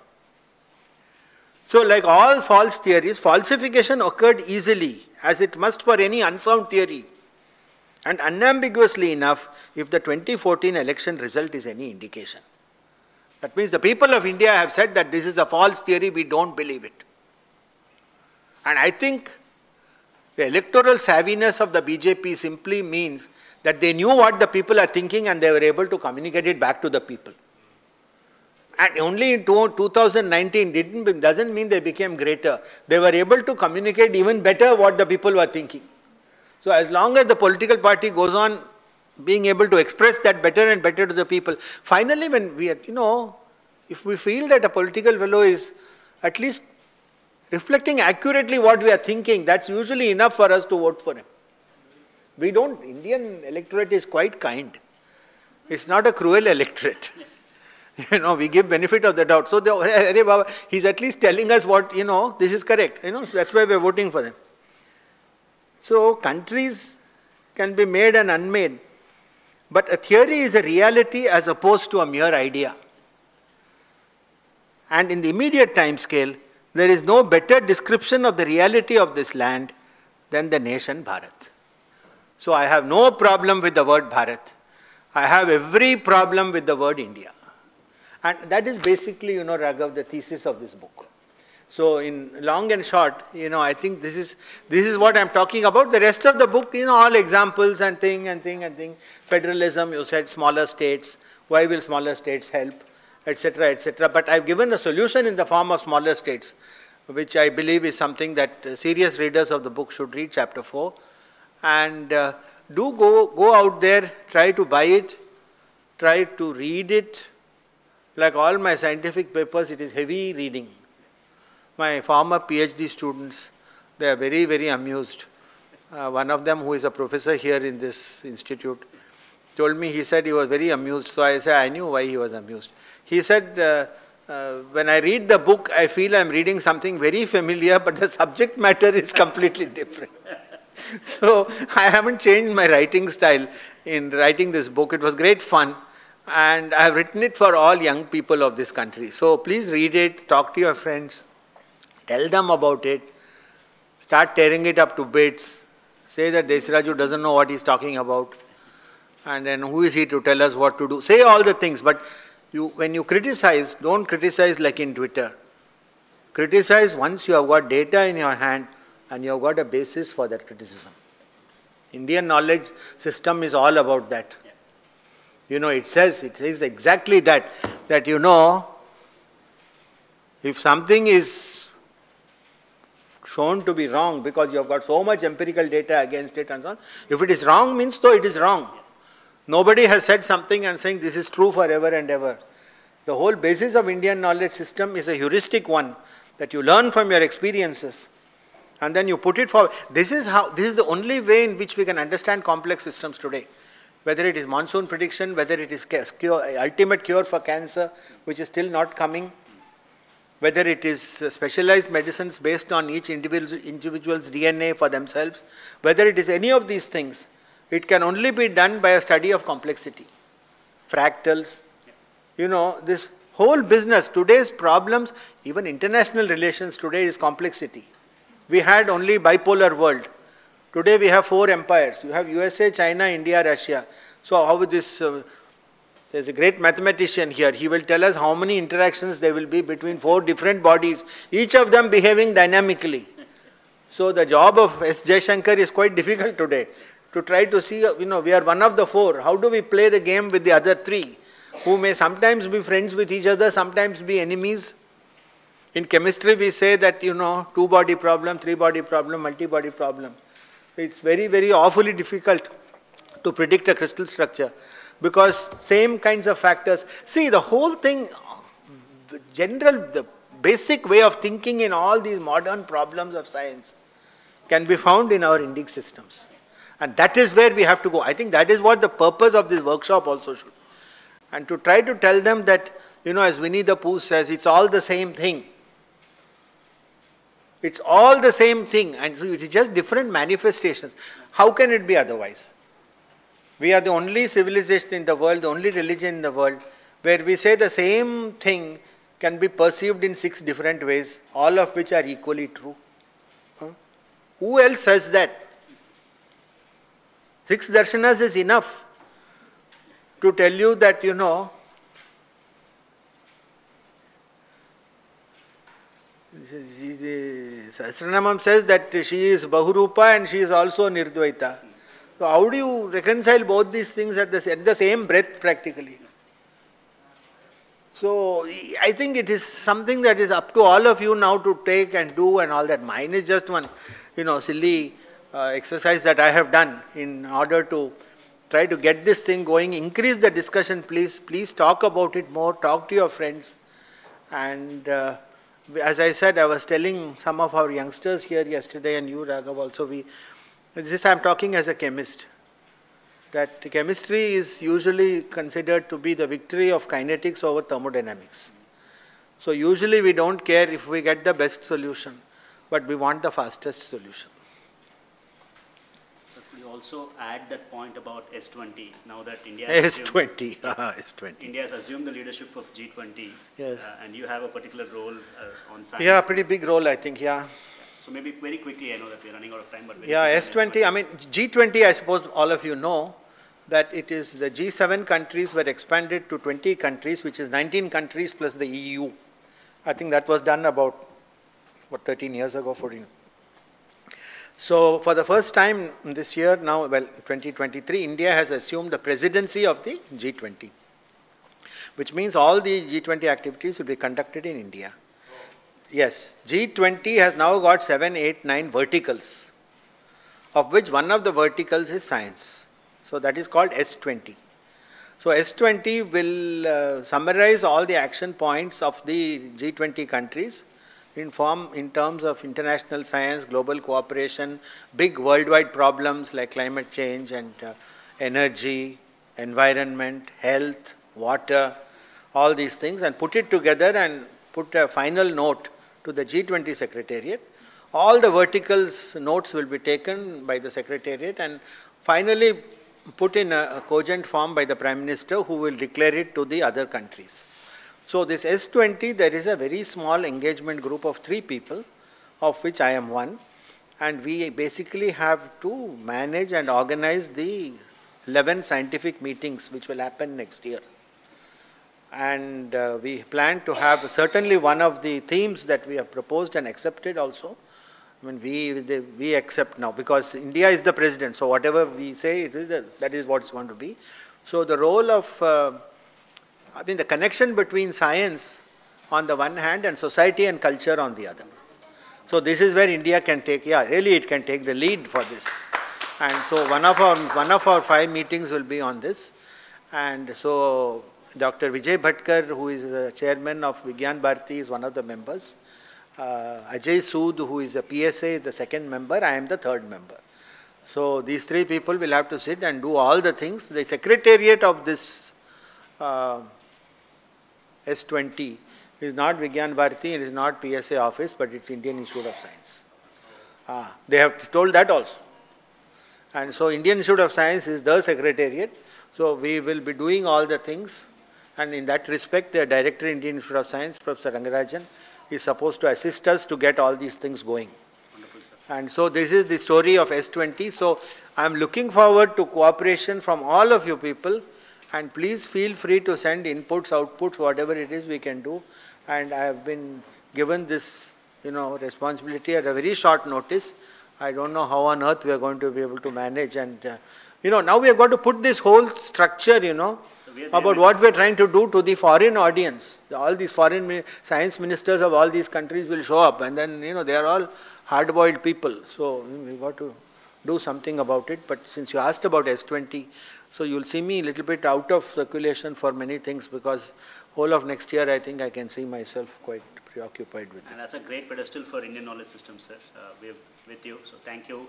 So, like all false theories, falsification occurred easily, as it must for any unsound theory, and unambiguously enough if the 2014 election result is any indication. That means the people of India have said that this is a false theory, we don't believe it. And I think the electoral savviness of the BJP simply means that they knew what the people are thinking and they were able to communicate it back to the people. And only in 2019 didn't, doesn't mean they became greater. They were able to communicate even better what the people were thinking. So as long as the political party goes on being able to express that better and better to the people, finally when we are, you know, if we feel that a political fellow is at least reflecting accurately what we are thinking, that's usually enough for us to vote for him. We don't, Indian electorate is quite kind. It's not a cruel electorate. you know, we give benefit of the doubt. So, the, he's at least telling us what, you know, this is correct. You know, so that's why we're voting for them. So countries can be made and unmade. But a theory is a reality as opposed to a mere idea. And in the immediate time scale, there is no better description of the reality of this land than the nation Bharat. So I have no problem with the word Bharat. I have every problem with the word India. And that is basically, you know, Raghav, the thesis of this book. So in long and short, you know, I think this is this is what I'm talking about. The rest of the book, you know, all examples and thing and thing and thing. Federalism, you said smaller states. Why will smaller states help, etc., etc. But I've given a solution in the form of smaller states, which I believe is something that uh, serious readers of the book should read. Chapter four, and uh, do go go out there, try to buy it, try to read it. Like all my scientific papers, it is heavy reading my former PhD students, they are very, very amused. Uh, one of them, who is a professor here in this institute, told me, he said he was very amused. So I said, I knew why he was amused. He said, uh, uh, when I read the book, I feel I'm reading something very familiar, but the subject matter is completely different. so I haven't changed my writing style in writing this book. It was great fun. And I have written it for all young people of this country. So please read it, talk to your friends. Tell them about it. Start tearing it up to bits. Say that Desiraju doesn't know what he's talking about. And then who is he to tell us what to do? Say all the things, but you, when you criticize, don't criticize like in Twitter. Criticize once you have got data in your hand and you have got a basis for that criticism. Indian knowledge system is all about that. You know, it says, it says exactly that, that you know, if something is shown to be wrong because you have got so much empirical data against it and so on. If it is wrong means though it is wrong. Nobody has said something and saying this is true forever and ever. The whole basis of Indian knowledge system is a heuristic one that you learn from your experiences and then you put it forward. This is how this is the only way in which we can understand complex systems today. Whether it is monsoon prediction, whether it is cure, ultimate cure for cancer, which is still not coming, whether it is specialized medicines based on each individual's DNA for themselves, whether it is any of these things, it can only be done by a study of complexity, fractals. You know, this whole business, today's problems, even international relations today is complexity. We had only bipolar world. Today we have four empires. You have USA, China, India, Russia. So how this uh, there's a great mathematician here. He will tell us how many interactions there will be between four different bodies, each of them behaving dynamically. So the job of S. Jaishankar is quite difficult today. To try to see, uh, you know, we are one of the four. How do we play the game with the other three, who may sometimes be friends with each other, sometimes be enemies? In chemistry, we say that, you know, two body problem, three body problem, multi body problem. It's very, very awfully difficult to predict a crystal structure because same kinds of factors. See, the whole thing, the general, the basic way of thinking in all these modern problems of science can be found in our Indic systems. And that is where we have to go. I think that is what the purpose of this workshop also should. And to try to tell them that, you know, as Winnie the Pooh says, it's all the same thing. It's all the same thing, and it is just different manifestations. How can it be otherwise? We are the only civilization in the world, the only religion in the world, where we say the same thing can be perceived in six different ways, all of which are equally true. Huh? Who else says that? Six darshanas is enough to tell you that, you know, Sahasranamam says that she is Bahurupa and she is also Nirdvaita. So how do you reconcile both these things at the, at the same breath practically? So I think it is something that is up to all of you now to take and do and all that. Mine is just one, you know, silly uh, exercise that I have done in order to try to get this thing going. Increase the discussion, please. Please talk about it more. Talk to your friends. And uh, as I said, I was telling some of our youngsters here yesterday, and you, Raghav, also, we this I am talking as a chemist. That chemistry is usually considered to be the victory of kinetics over thermodynamics. So usually we don't care if we get the best solution, but we want the fastest solution. But you also add that point about S20, now that India has assumed- S20, S20. India has assumed the leadership of G20. Yes. uh, And you have a particular role uh, on science. Yeah, pretty big role, I think, yeah. So maybe very quickly, I know that we're running out of time, but very Yeah, quickly S20, I mean, G20, I suppose all of you know that it is the G7 countries were expanded to 20 countries, which is 19 countries plus the EU. I think that was done about, what, 13 years ago, 14. So for the first time this year, now, well, 2023, India has assumed the presidency of the G20, which means all the G20 activities will be conducted in India. Yes, G20 has now got seven, eight, nine verticals, of which one of the verticals is science. So that is called S20. So S20 will uh, summarize all the action points of the G20 countries in form in terms of international science, global cooperation, big worldwide problems like climate change and uh, energy, environment, health, water, all these things, and put it together and put a final note to the G20 Secretariat. All the verticals notes will be taken by the Secretariat and finally put in a, a cogent form by the Prime Minister who will declare it to the other countries. So this S20, there is a very small engagement group of three people, of which I am one, and we basically have to manage and organize the 11 scientific meetings which will happen next year. And uh, we plan to have certainly one of the themes that we have proposed and accepted also. I mean, we, we accept now because India is the president, so whatever we say, the, that is what it's going to be. So the role of uh, I mean, the connection between science on the one hand and society and culture on the other. So this is where India can take, yeah, really it can take the lead for this. And so one of our, one of our five meetings will be on this. And so Dr. Vijay Bhatkar, who is the chairman of Vigyan Bharati, is one of the members. Uh, Ajay Sood, who is a PSA, is the second member. I am the third member. So these three people will have to sit and do all the things. The secretariat of this uh, S20 is not Vigyan Bharati, it is not PSA office, but it's Indian Institute of Science. Ah, they have told that also. And so Indian Institute of Science is the secretariat. So we will be doing all the things. And in that respect, the Director Indian Institute of Science, Professor Rangarajan, is supposed to assist us to get all these things going. And so this is the story of S20. So I am looking forward to cooperation from all of you people and please feel free to send inputs, outputs, whatever it is we can do. And I have been given this, you know, responsibility at a very short notice. I don't know how on earth we are going to be able to manage. And, uh, you know, now we have got to put this whole structure, you know, So we are about what we are trying to do to the foreign audience. All these foreign science ministers of all these countries will show up and then, you know, they are all hard-boiled people. So we've got to do something about it. But since you asked about S20, so you'll see me a little bit out of circulation for many things because whole of next year I think I can see myself quite preoccupied with it. And that's a great pedestal for Indian knowledge system, sir. Uh, We're with you, so thank you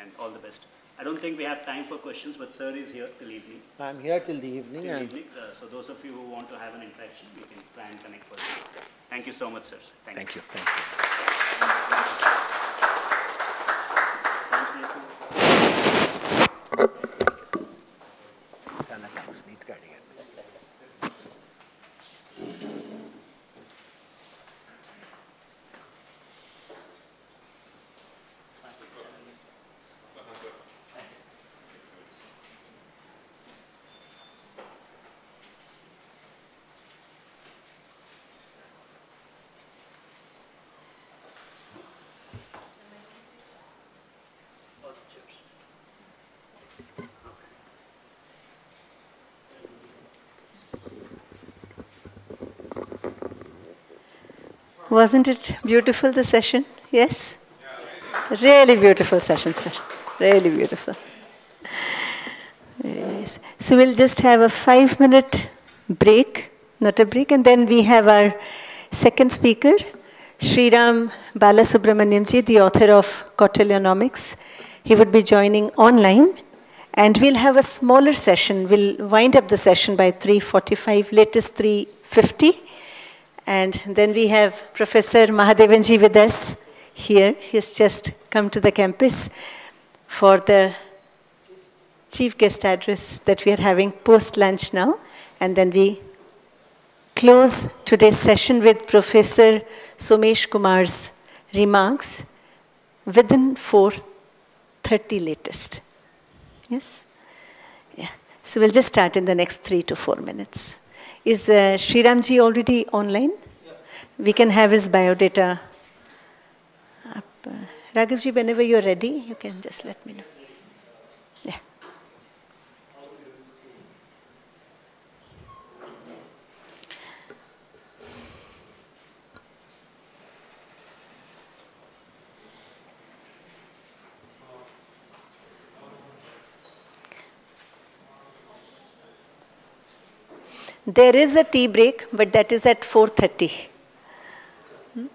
and all the best. I don't think we have time for questions, but sir is here till evening. I'm here till the evening Till and evening. Uh, So those of you who want to have an interaction, we can try and connect further. Thank you so much, sir. thank you, thank you. Wasn't it beautiful, the session? Yes? Really beautiful session, sir. Really beautiful. Very nice. So we'll just have a five minute break, not a break, and then we have our second speaker, Sriram Balasubramanianji, the author of Kautilyanomics. He would be joining online, and we'll have a smaller session. We'll wind up the session by 3:45, latest 3:50. And then we have Professor Mahadevanji with us here. He's just come to the campus for the chief guest address that we are having post lunch now, and then we close today's session with Professor Somesh Kumar's remarks within 4.30 latest. Yes? Yeah. So we'll just start in the next three to four minutes. Is uh, Sriramji already online? Yeah. We can have his biodata up. Uh, whenever you're ready, you can just let me know. There is a tea break, but that is at 4.30. Hmm?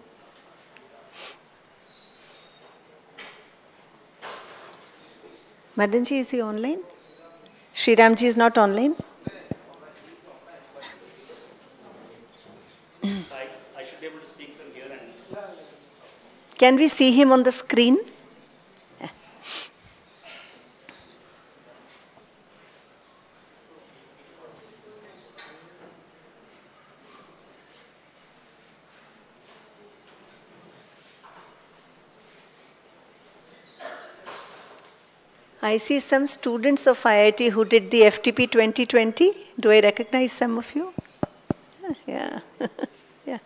Madanji, is he online? Sri Ramji is not online? Can we see him on the screen? I see some students of IIT who did the FDP 2020. Do I recognize some of you? Ah, yeah. yeah.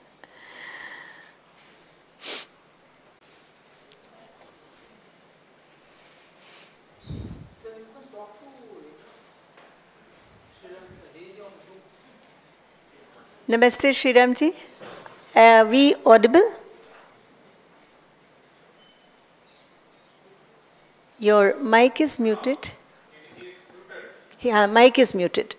Namaste, Sriramji. Are uh, we audible? Your mic is muted. Yeah, mic is muted.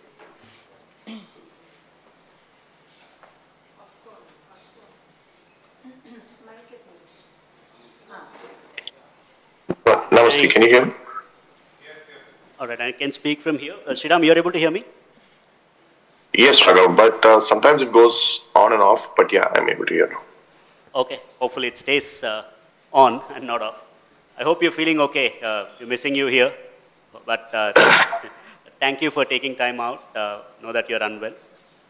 Namaste, can you hear me? All right, I can speak from here. Uh, Sriram, you're able to hear me? Yes, Raghav, but uh, sometimes it goes on and off, but yeah, I'm able to hear now. Okay, hopefully it stays uh, on and not off. I hope you're feeling okay. Uh, we're missing you here, but uh, thank you for taking time out. Uh, know that you're unwell.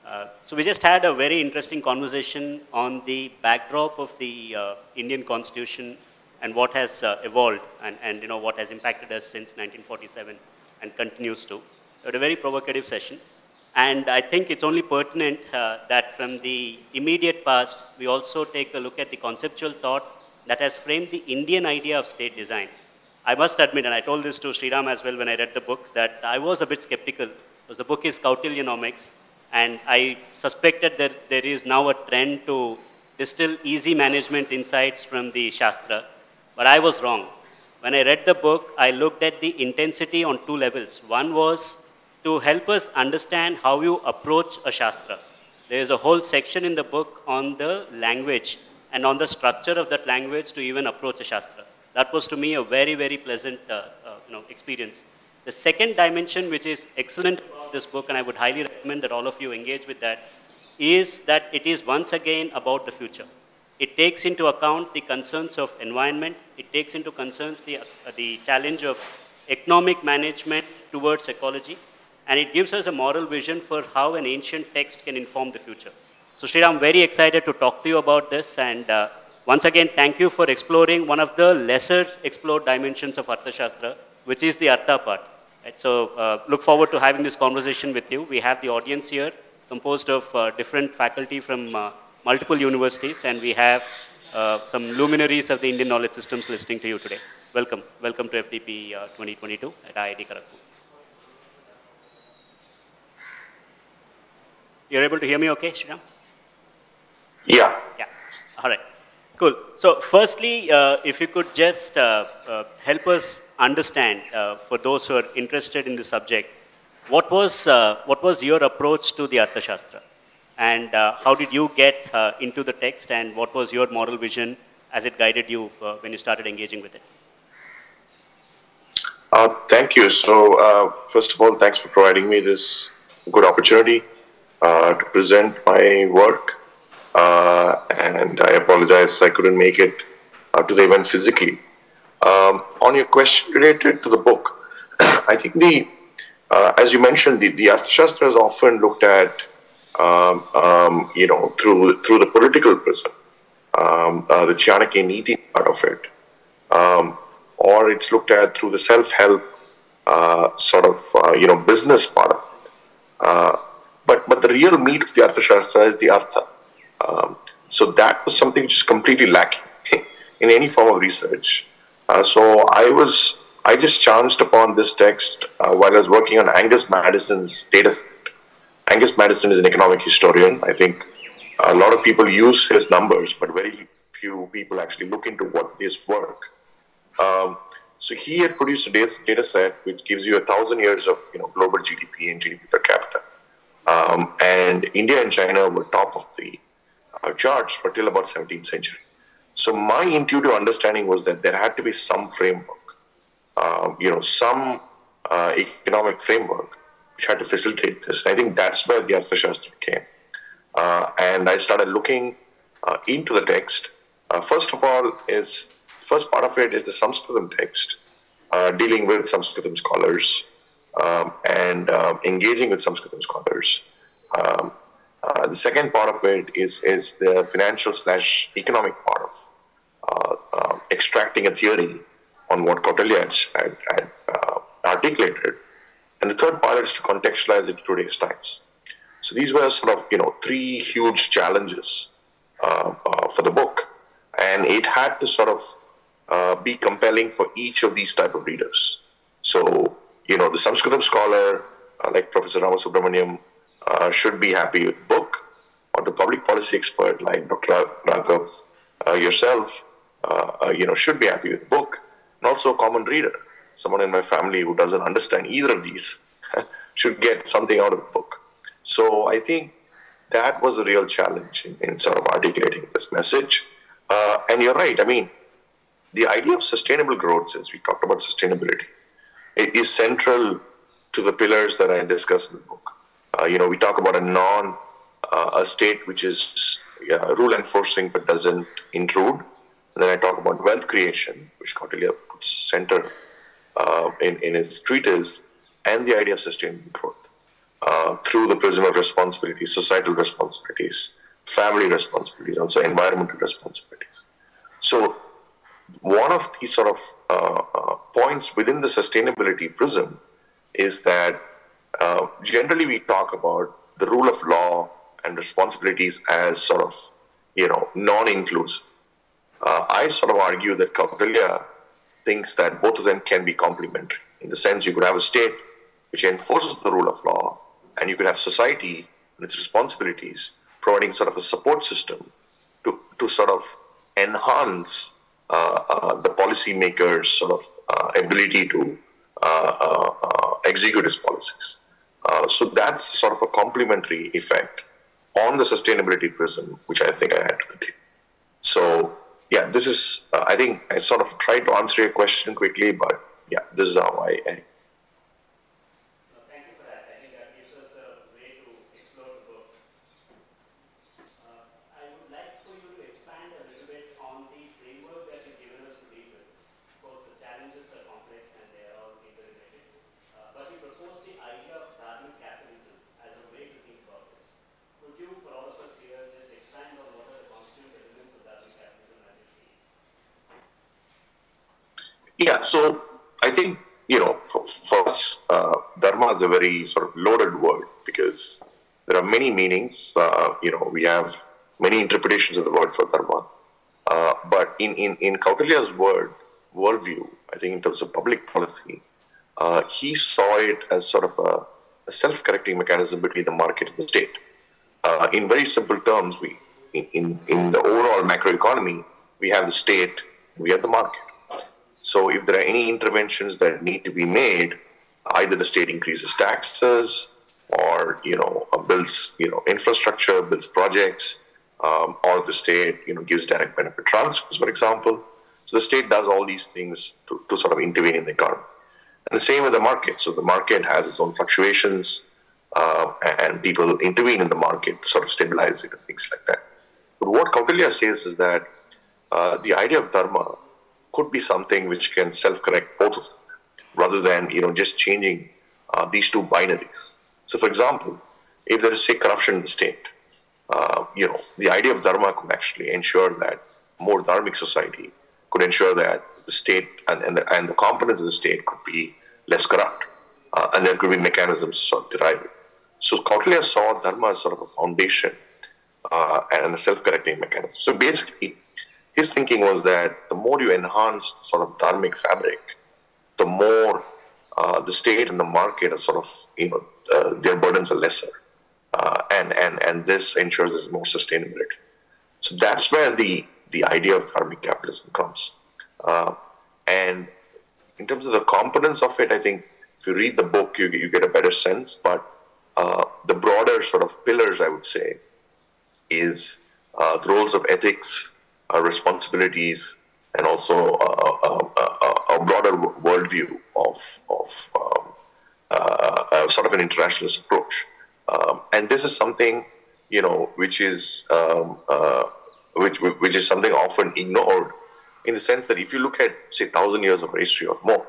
Uh, so we just had a very interesting conversation on the backdrop of the uh, Indian Constitution and what has uh, evolved and, and you know what has impacted us since 1947 and continues to. It was a very provocative session. And I think it's only pertinent that from the immediate past, we also take a look at the conceptual thought that has framed the Indian idea of state design. I must admit, and I told this to Sriram as well when I read the book, that I was a bit skeptical because the book is Kautilyanomics, and I suspected that there is now a trend to distill easy management insights from the Shastra, but I was wrong. When I read the book, I looked at the intensity on two levels. One was to help us understand how you approach a Shastra. There is a whole section in the book on the language and on the structure of that language to even approach a Shastra. That was to me a very, very pleasant uh, uh, you know, experience. The second dimension, which is excellent about this book, and I would highly recommend that all of you engage with that, is that it is once again about the future. It takes into account the concerns of environment. It takes into concerns the, uh, the challenge of economic management towards ecology. And it gives us a moral vision for how an ancient text can inform the future. So Sri, I'm very excited to talk to you about this. And uh, once again, thank you for exploring one of the lesser explored dimensions of Arthashastra, which is the Artha part. Right? So uh, look forward to having this conversation with you. We have the audience here composed of uh, different faculty from uh, multiple universities, and we have uh, some luminaries of the Indian knowledge systems listening to you today. Welcome. Welcome to FDP uh, 2022 at IIT Kharagpur. You're able to hear me okay, Sriram? Yeah. Yeah. All right. Cool. So firstly, uh, if you could just uh, uh, help us understand, uh, for those who are interested in the subject, what was, uh, what was your approach to the Arthashastra? And uh, how did you get into the text and what was your moral vision as it guided you when you started engaging with it? thank you. So first of all, thanks for providing me this good opportunity to present my work uh, and I apologize I couldn't make it uh, to the event physically. Um, on your question related to the book, I think the, uh, as you mentioned, the, the Arthashastra is often looked at, um, um, you know, through through the political prism, um, uh, the Chanakya Niti part of it, um, or it's looked at through the self-help uh, sort of, uh, you know, business part of it. Uh, but but the real meat of the Arthashastra is the Artha. Um, so that was something which is completely lacking in any form of research. Uh, so I was I just chanced upon this text uh, while I was working on Angus Maddison's data set. Angus Maddison is an economic historian. I think a lot of people use his numbers, but very few people actually look into what his work. Um, so he had produced a data, set which gives you a thousand years of you know global GDP and GDP per capita. Um, and India and China were top of the charts for till about 17th century. So my intuitive understanding was that there had to be some framework uh, you know, some uh, economic framework which had to facilitate this. And I think that's where the Arthashastra came. Uh, and I started looking uh, into the text. Uh, first of all, is first part of it is the Sanskritam text, uh, dealing with Sanskritam scholars um, and engaging with Sanskritam scholars. Um, the second part of it is is the financial slash economic part of extracting a theory on what Kautilya had, had uh, articulated. And the third part is to contextualize it to today's times. So these were sort of, you know, three huge challenges uh, uh, for the book. And it had to sort of uh, be compelling for each of these type of readers. So, you know, the Sanskritam scholar, uh, like Professor Ramasubramanian, uh, should be happy with book, or the public policy expert like Dr. Raghav, yourself, you know, should be happy with book and also a common reader. Someone in my family who doesn't understand either of these should get something out of the book. So I think that was a real challenge in, in sort of articulating this message. Uh, and you're right. I mean, the idea of sustainable growth, since we talked about sustainability, is central to the pillars that I discussed in the book. Uh, you know, we talk about a non, uh, a state which is rule enforcing but doesn't intrude. And then I talk about wealth creation, which Kautilya puts center uh, in, in his treatise, and the idea of sustainable growth uh, through the prism of responsibilities, societal responsibilities, family responsibilities, also environmental responsibilities. So, one of the sort of uh, uh points within the sustainability prism is that uh, generally we talk about the rule of law and responsibilities as sort of you know non-inclusive uh, I sort of argue that Kautilya thinks that both of them can be complementary. In the sense, you could have a state which enforces the rule of law, and you could have society and its responsibilities providing sort of a support system to, to sort of enhance uh, uh, the policymaker's sort of uh, ability to uh, execute his policies. So that's sort of a complementary effect on the sustainability prism, which I think I had to the table. So yeah, this is, uh, I think I sort of tried to answer your question quickly, but yeah, this is how I, I so I think, you know, for, for us, uh, dharma is a very sort of loaded word because there are many meanings. Uh, you know, we have many interpretations of the word for dharma. Uh, but in, in, in Kautilya's word, worldview, I think in terms of public policy, uh, he saw it as sort of a, a self-correcting mechanism between the market and the state. Uh, in very simple terms, we in, in, in the overall macroeconomy, we have the state, we have the market. So if there are any interventions that need to be made, either the state increases taxes or you know uh, builds you know infrastructure, builds projects, um, or the state you know gives direct benefit transfers, for example. So the state does all these things to, to sort of intervene in the economy. And the same with the market. So the market has its own fluctuations, uh, and people intervene in the market to sort of stabilize it and things like that. But what Kautilya says is that uh, the idea of dharma could be something which can self-correct both of them. rather than you know just changing uh, these two binaries. So, for example, if there is say corruption in the state, uh, you know the idea of dharma could actually ensure that more dharmic society could ensure that the state and, and, the, and the components of the state could be less corrupt, uh, and there could be mechanisms sort of derive. So Kautilya saw dharma as sort of a foundation uh, and a self-correcting mechanism. So basically, his thinking was that the more you enhance the sort of dharmic fabric, the more uh, the state and the market are sort of, you know, uh, their burdens are lesser. Uh, and, and, and this ensures there's more sustainability. So that's where the, the idea of dharmic capitalism comes. Uh, and in terms of the components of it, I think if you read the book, you, you get a better sense. But uh, the broader sort of pillars, I would say, is uh, the roles of ethics, uh, responsibilities, and also uh, uh, a broader worldview of, of um, sort of an internationalist approach. Um, and this is something, you know, which is um, which, which is something often ignored in the sense that if you look at, say, thousand years of history or more,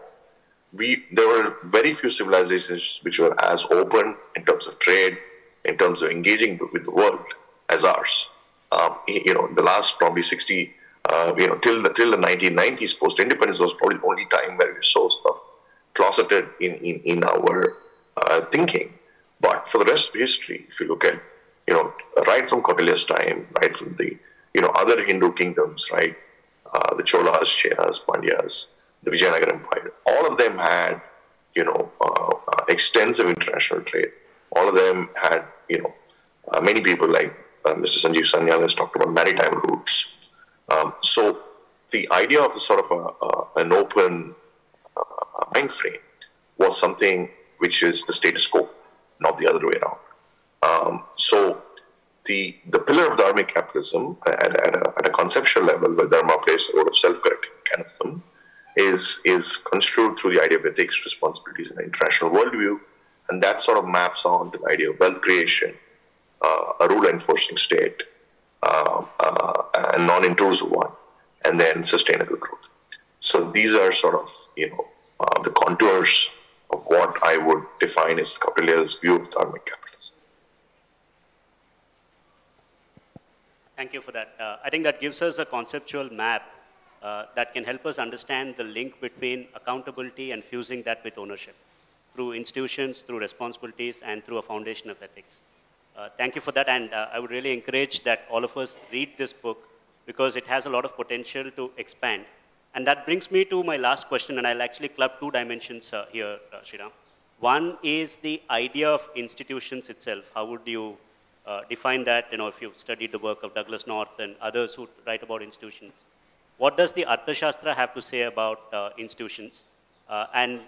we there were very few civilizations which were as open in terms of trade, in terms of engaging with the world as ours. Um, you know, the last probably 60, uh, you know, till the till the 1990s, post independence was probably the only time where we saw sort of closeted in in, in our uh, thinking. But for the rest of history, if you look at, you know, right from Kautilya's time, right from the you know other Hindu kingdoms, right, uh, the Cholas, Cheras, Pandyas, the Vijayanagar Empire, all of them had, you know, uh, uh, extensive international trade. All of them had, you know, uh, many people like uh, Mr. Sanjeev Sanyal has talked about maritime routes. Um, so the idea of a sort of a, an open uh, mind frame was something which is the status quo, not the other way around. Um, so the, the pillar of dharmic capitalism at, at, a, at a conceptual level, where dharma plays a role of self-correcting mechanism, is, is construed through the idea of ethics, responsibilities, and international worldview. And that sort of maps on to the idea of wealth creation, uh, a rule enforcing state, uh, uh, a non intrusive one, and then sustainable growth. So these are sort of, you know, uh, the contours of what I would define as Kautilya's view of dharmic capitalism. Thank you for that. Uh, I think that gives us a conceptual map uh, that can help us understand the link between accountability and fusing that with ownership through institutions, through responsibilities, and through a foundation of ethics. Uh, thank you for that, and uh, I would really encourage that all of us read this book because it has a lot of potential to expand. And that brings me to my last question, and I'll actually club two dimensions uh, here, uh, Sriram. One is the idea of institutions itself. How would you uh, define that, you know, if you've studied the work of Douglass North and others who write about institutions? What does the Arthashastra have to say about uh, institutions? and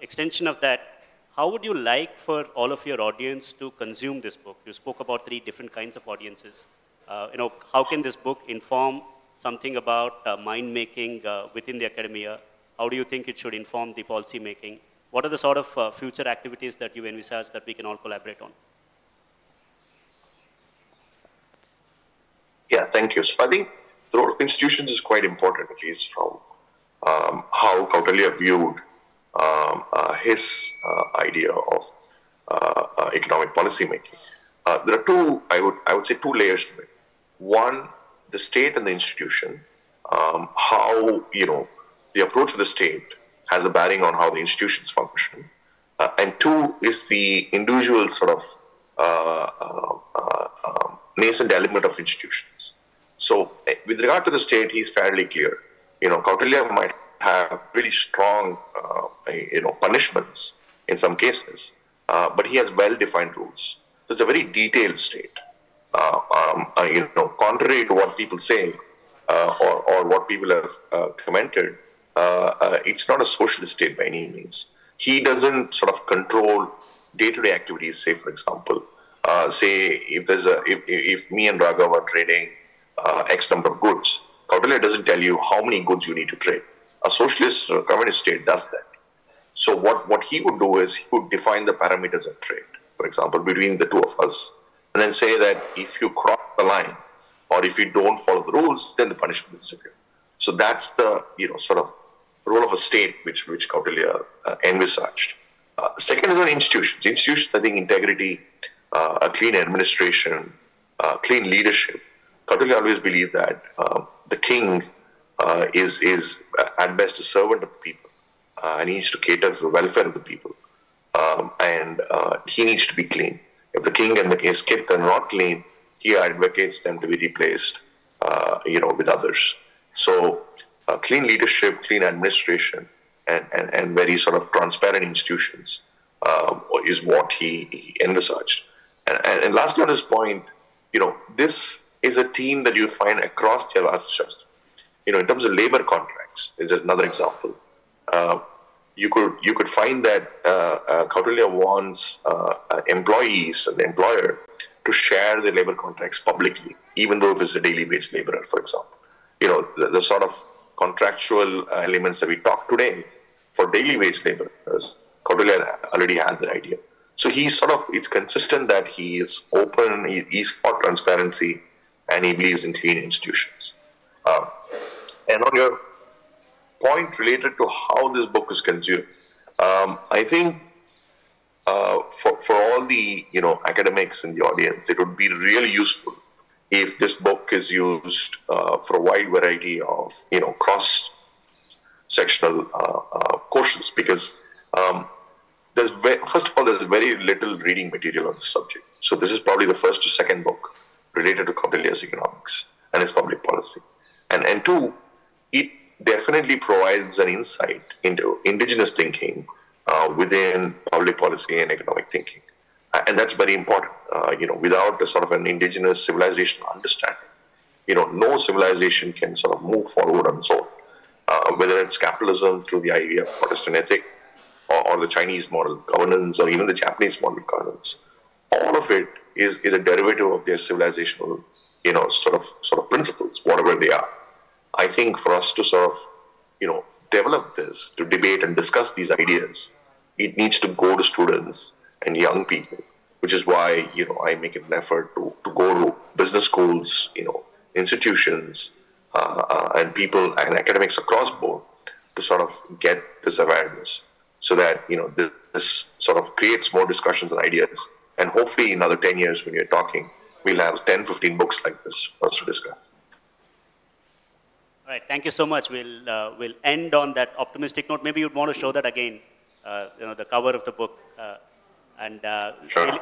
extension of that, how would you like for all of your audience to consume this book? You spoke about three different kinds of audiences. Uh, you know, how can this book inform something about uh, mind making uh, within the academia? How do you think it should inform the policy making? What are the sort of uh, future activities that you envisage that we can all collaborate on? Yeah, thank you. So I think the role of institutions is quite important, at least from um, how Kautilya viewed um, uh, his uh, idea of uh, economic policy making. there are two, I would, I would say, two layers to it. One, the state and the institution, um, how you know the approach of the state has a bearing on how the institutions function, uh, and two is the individual sort of uh, uh, um, nascent element of institutions. So, eh, with regard to the state, he's fairly clear. You know, Kautilya might have really strong, uh, you know, punishments in some cases, uh, but he has well-defined rules. So it's a very detailed state. Uh, um, uh, you know, contrary to what people say uh, or, or what people have uh, commented, it's not a socialist state by any means. He doesn't sort of control day-to-day activities. Say, for example, say if there's a if, if me and Raghav are trading X number of goods, Kautilya doesn't tell you how many goods you need to trade a socialist or communist state does that. So what, what he would do is he would define the parameters of trade, for example, between the two of us, and then say that if you cross the line or if you don't follow the rules, then the punishment is severe. So that's the you know sort of role of a state, which which Kautilya uh, envisaged. Uh, second is on institutions. Institutions, I think, integrity, uh, a clean administration, uh, clean leadership. Kautilya always believed that uh, the king uh, is is at best a servant of the people, and he needs to cater to the welfare of the people, um, and he needs to be clean. If the king and the escape are not clean, he advocates them to be replaced, you know, with others. So uh, clean leadership, clean administration, and, and, and very sort of transparent institutions um, is what he, he envisaged. And, and, and lastly, on his point, you know, this is a team that you find across the Shastra. You know, in terms of labor contracts, is just another example. Uh, you could you could find that uh, uh, Kautilya wants uh, uh, employees and the employer to share their labor contracts publicly, even though if it's a daily wage laborer, for example. You know, the, the sort of contractual elements that we talk today for daily wage laborers, Kautilya already had that idea. So he's sort of, it's consistent that he is open, he, he's for transparency, and he believes in clean institutions. Um, and on your point related to how this book is consumed, um, I think uh, for, for all the you know academics in the audience, it would be really useful if this book is used uh, for a wide variety of you know cross sectional uh, uh, courses because um, there's first of all there's very little reading material on this subject. So this is probably the first or second book related to Kautilya's economics and its public policy. And and two definitely provides an insight into indigenous thinking uh, within public policy and economic thinking and that's very important. Uh, you know, without a sort of an indigenous civilization understanding, you know, no civilization can sort of move forward on its own. Uh, whether it's capitalism through the idea of Protestant ethic, or, or, the Chinese model of governance, or even the Japanese model of governance, all of it is, is a derivative of their civilizational, you know, sort of sort of principles, whatever they are. I think for us to sort of, you know, develop this, to debate and discuss these ideas, it needs to go to students and young people, which is why you know I make an effort to, to go to business schools, you know, institutions, uh, uh, and people and academics across board to sort of get this awareness, so that you know this, this sort of creates more discussions and ideas, and hopefully in another ten years when you're talking, we'll have 10, 15 books like this for us to discuss. Right, thank you so much. We'll, uh, we'll end on that optimistic note. Maybe you'd want to show that again, uh, you know, the cover of the book. Uh, and uh, sure. really,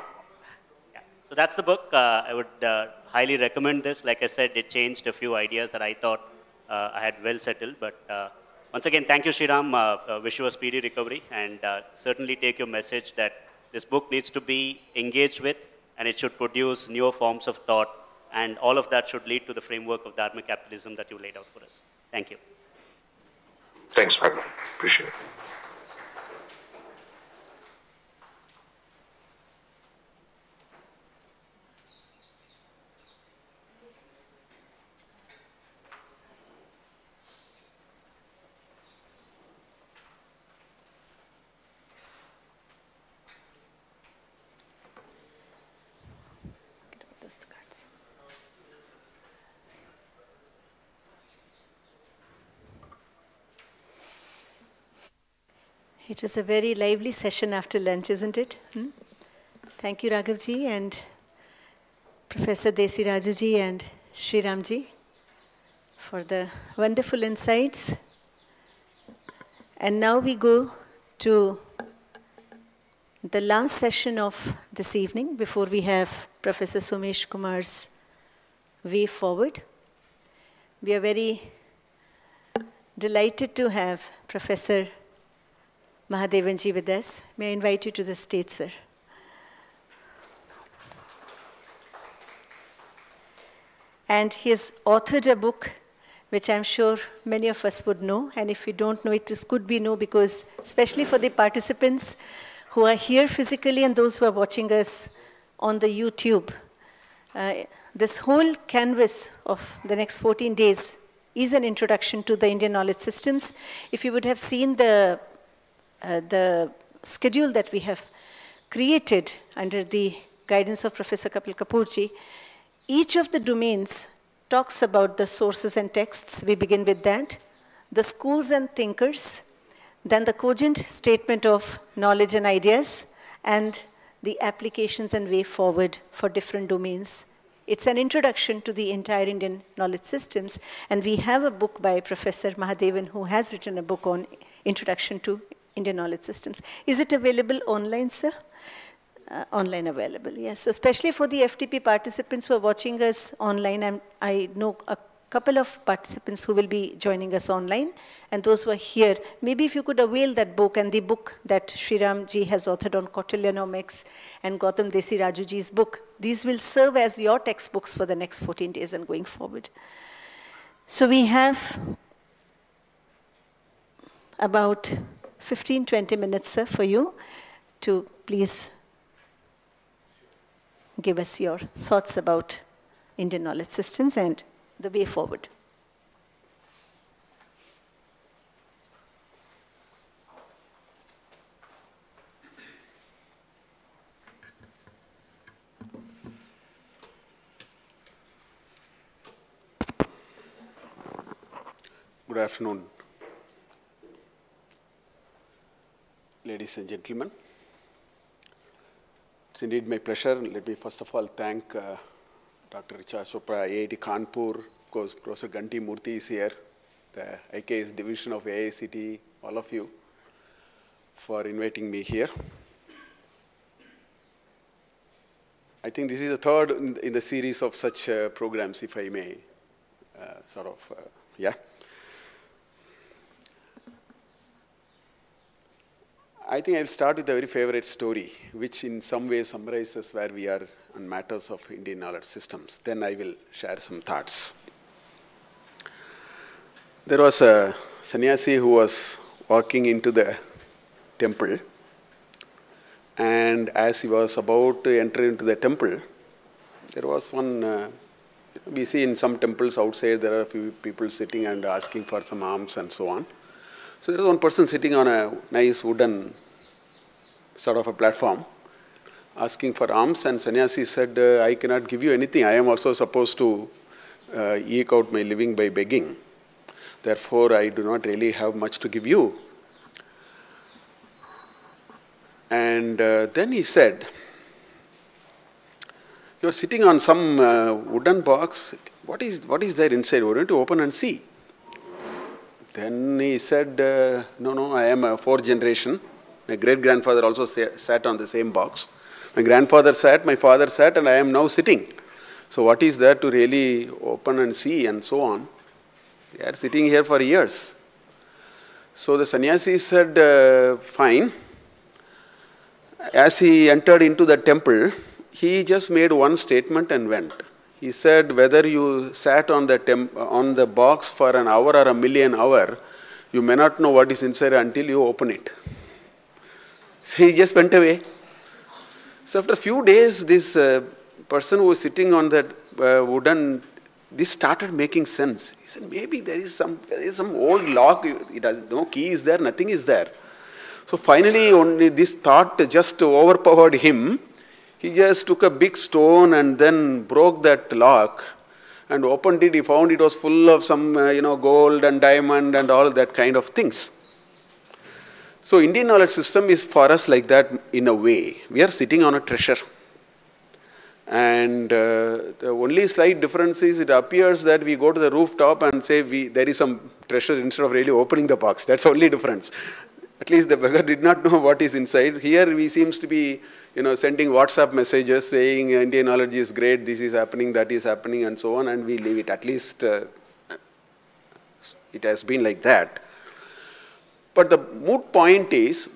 yeah. So that's the book. Uh, I would uh, highly recommend this. Like I said, it changed a few ideas that I thought uh, I had well settled. But uh, once again, thank you, Sriram. Uh, wish you a speedy recovery. And certainly take your message that this book needs to be engaged with and it should produce newer forms of thought. And all of that should lead to the framework of Dharma capitalism that you laid out for us. Thank you. Thanks, Raghav. Appreciate it. It was a very lively session after lunch, isn't it? Hmm? Thank you, Raghavji and Professor Desirajuji and Sri Ramji for the wonderful insights. And now we go to the last session of this evening before we have Professor Somesh Kumar's way forward. We are very delighted to have Professor Mahadevanji with us. May I invite you to the stage, sir. And he has authored a book which I'm sure many of us would know. And if you don't know it, could be know because, especially for the participants who are here physically and those who are watching us on the YouTube, uh, this whole canvas of the next 14 days is an introduction to the Indian knowledge systems. If you would have seen the uh, the schedule that we have created under the guidance of Professor Kapil Kapoorji, each of the domains talks about the sources and texts. We begin with that. the schools and thinkers, then the cogent statement of knowledge and ideas, and the applications and way forward for different domains. It's an introduction to the entire Indian knowledge systems, and we have a book by Professor Mahadevan who has written a book on Introduction to Indian Knowledge Systems. Is it available online, sir? Uh, online available, yes. Especially for the FDP participants who are watching us online, I'm, i know a couple of participants who will be joining us online, and those who are here, maybe if you could avail that book and the book that Sriram ji has authored on Kautilyanomics and Gautam Desirajuji's book, these will serve as your textbooks for the next 14 days and going forward. So we have about 15, 20 minutes, sir, for you to please give us your thoughts about Indian knowledge systems and the way forward. Good afternoon, ladies and gentlemen. It's indeed my pleasure. Let me first of all thank uh, Dr. Richa Chopra, IIT Kanpur, of course, Professor Ganti Murthy is here, the IKS division of AICT, all of you, for inviting me here. I think this is the third in, in the series of such uh, programs, if I may, uh, sort of, uh, yeah. I think I'll start with a very favorite story, which in some way summarizes where we are on matters of Indian knowledge systems. Then I will share some thoughts. There was a sannyasi who was walking into the temple, and as he was about to enter into the temple, there was one. Uh, we see in some temples outside there are a few people sitting and asking for some alms and so on. So there was one person sitting on a nice wooden sort of a platform asking for alms and sannyasi said, uh, I cannot give you anything. I am also supposed to uh, eke out my living by begging. Therefore, I do not really have much to give you. And uh, then he said, you are sitting on some uh, wooden box. What is, what is there inside? Why don't you open and see? Then he said, uh, no, no, I am a fourth generation. My great grandfather also sat on the same box. My grandfather sat, my father sat, and I am now sitting. So, what is there to really open and see and so on? They are sitting here for years. So, the sannyasi said, uh, Fine. As he entered into the temple, he just made one statement and went. He said, Whether you sat on the, on the box for an hour or a million hour, you may not know what is inside until you open it. So he just went away. So after a few days, this uh, person who was sitting on that uh, wooden, this started making sense. He said, maybe there is some, there is some old lock, it has, no key is there, nothing is there. So finally, only this thought just overpowered him. He just took a big stone and then broke that lock and opened it. He found it was full of some, uh, you know, gold and diamond and all that kind of things. So Indian knowledge system is for us like that in a way. We are sitting on a treasure. And uh, the only slight difference is it appears that we go to the rooftop and say we, there is some treasure instead of really opening the box. That's only difference. At least the beggar did not know what is inside. Here we seems to be you know, sending WhatsApp messages saying Indian knowledge is great, this is happening, that is happening and so on and we leave it. At least uh, it has been like that. But the moot point is,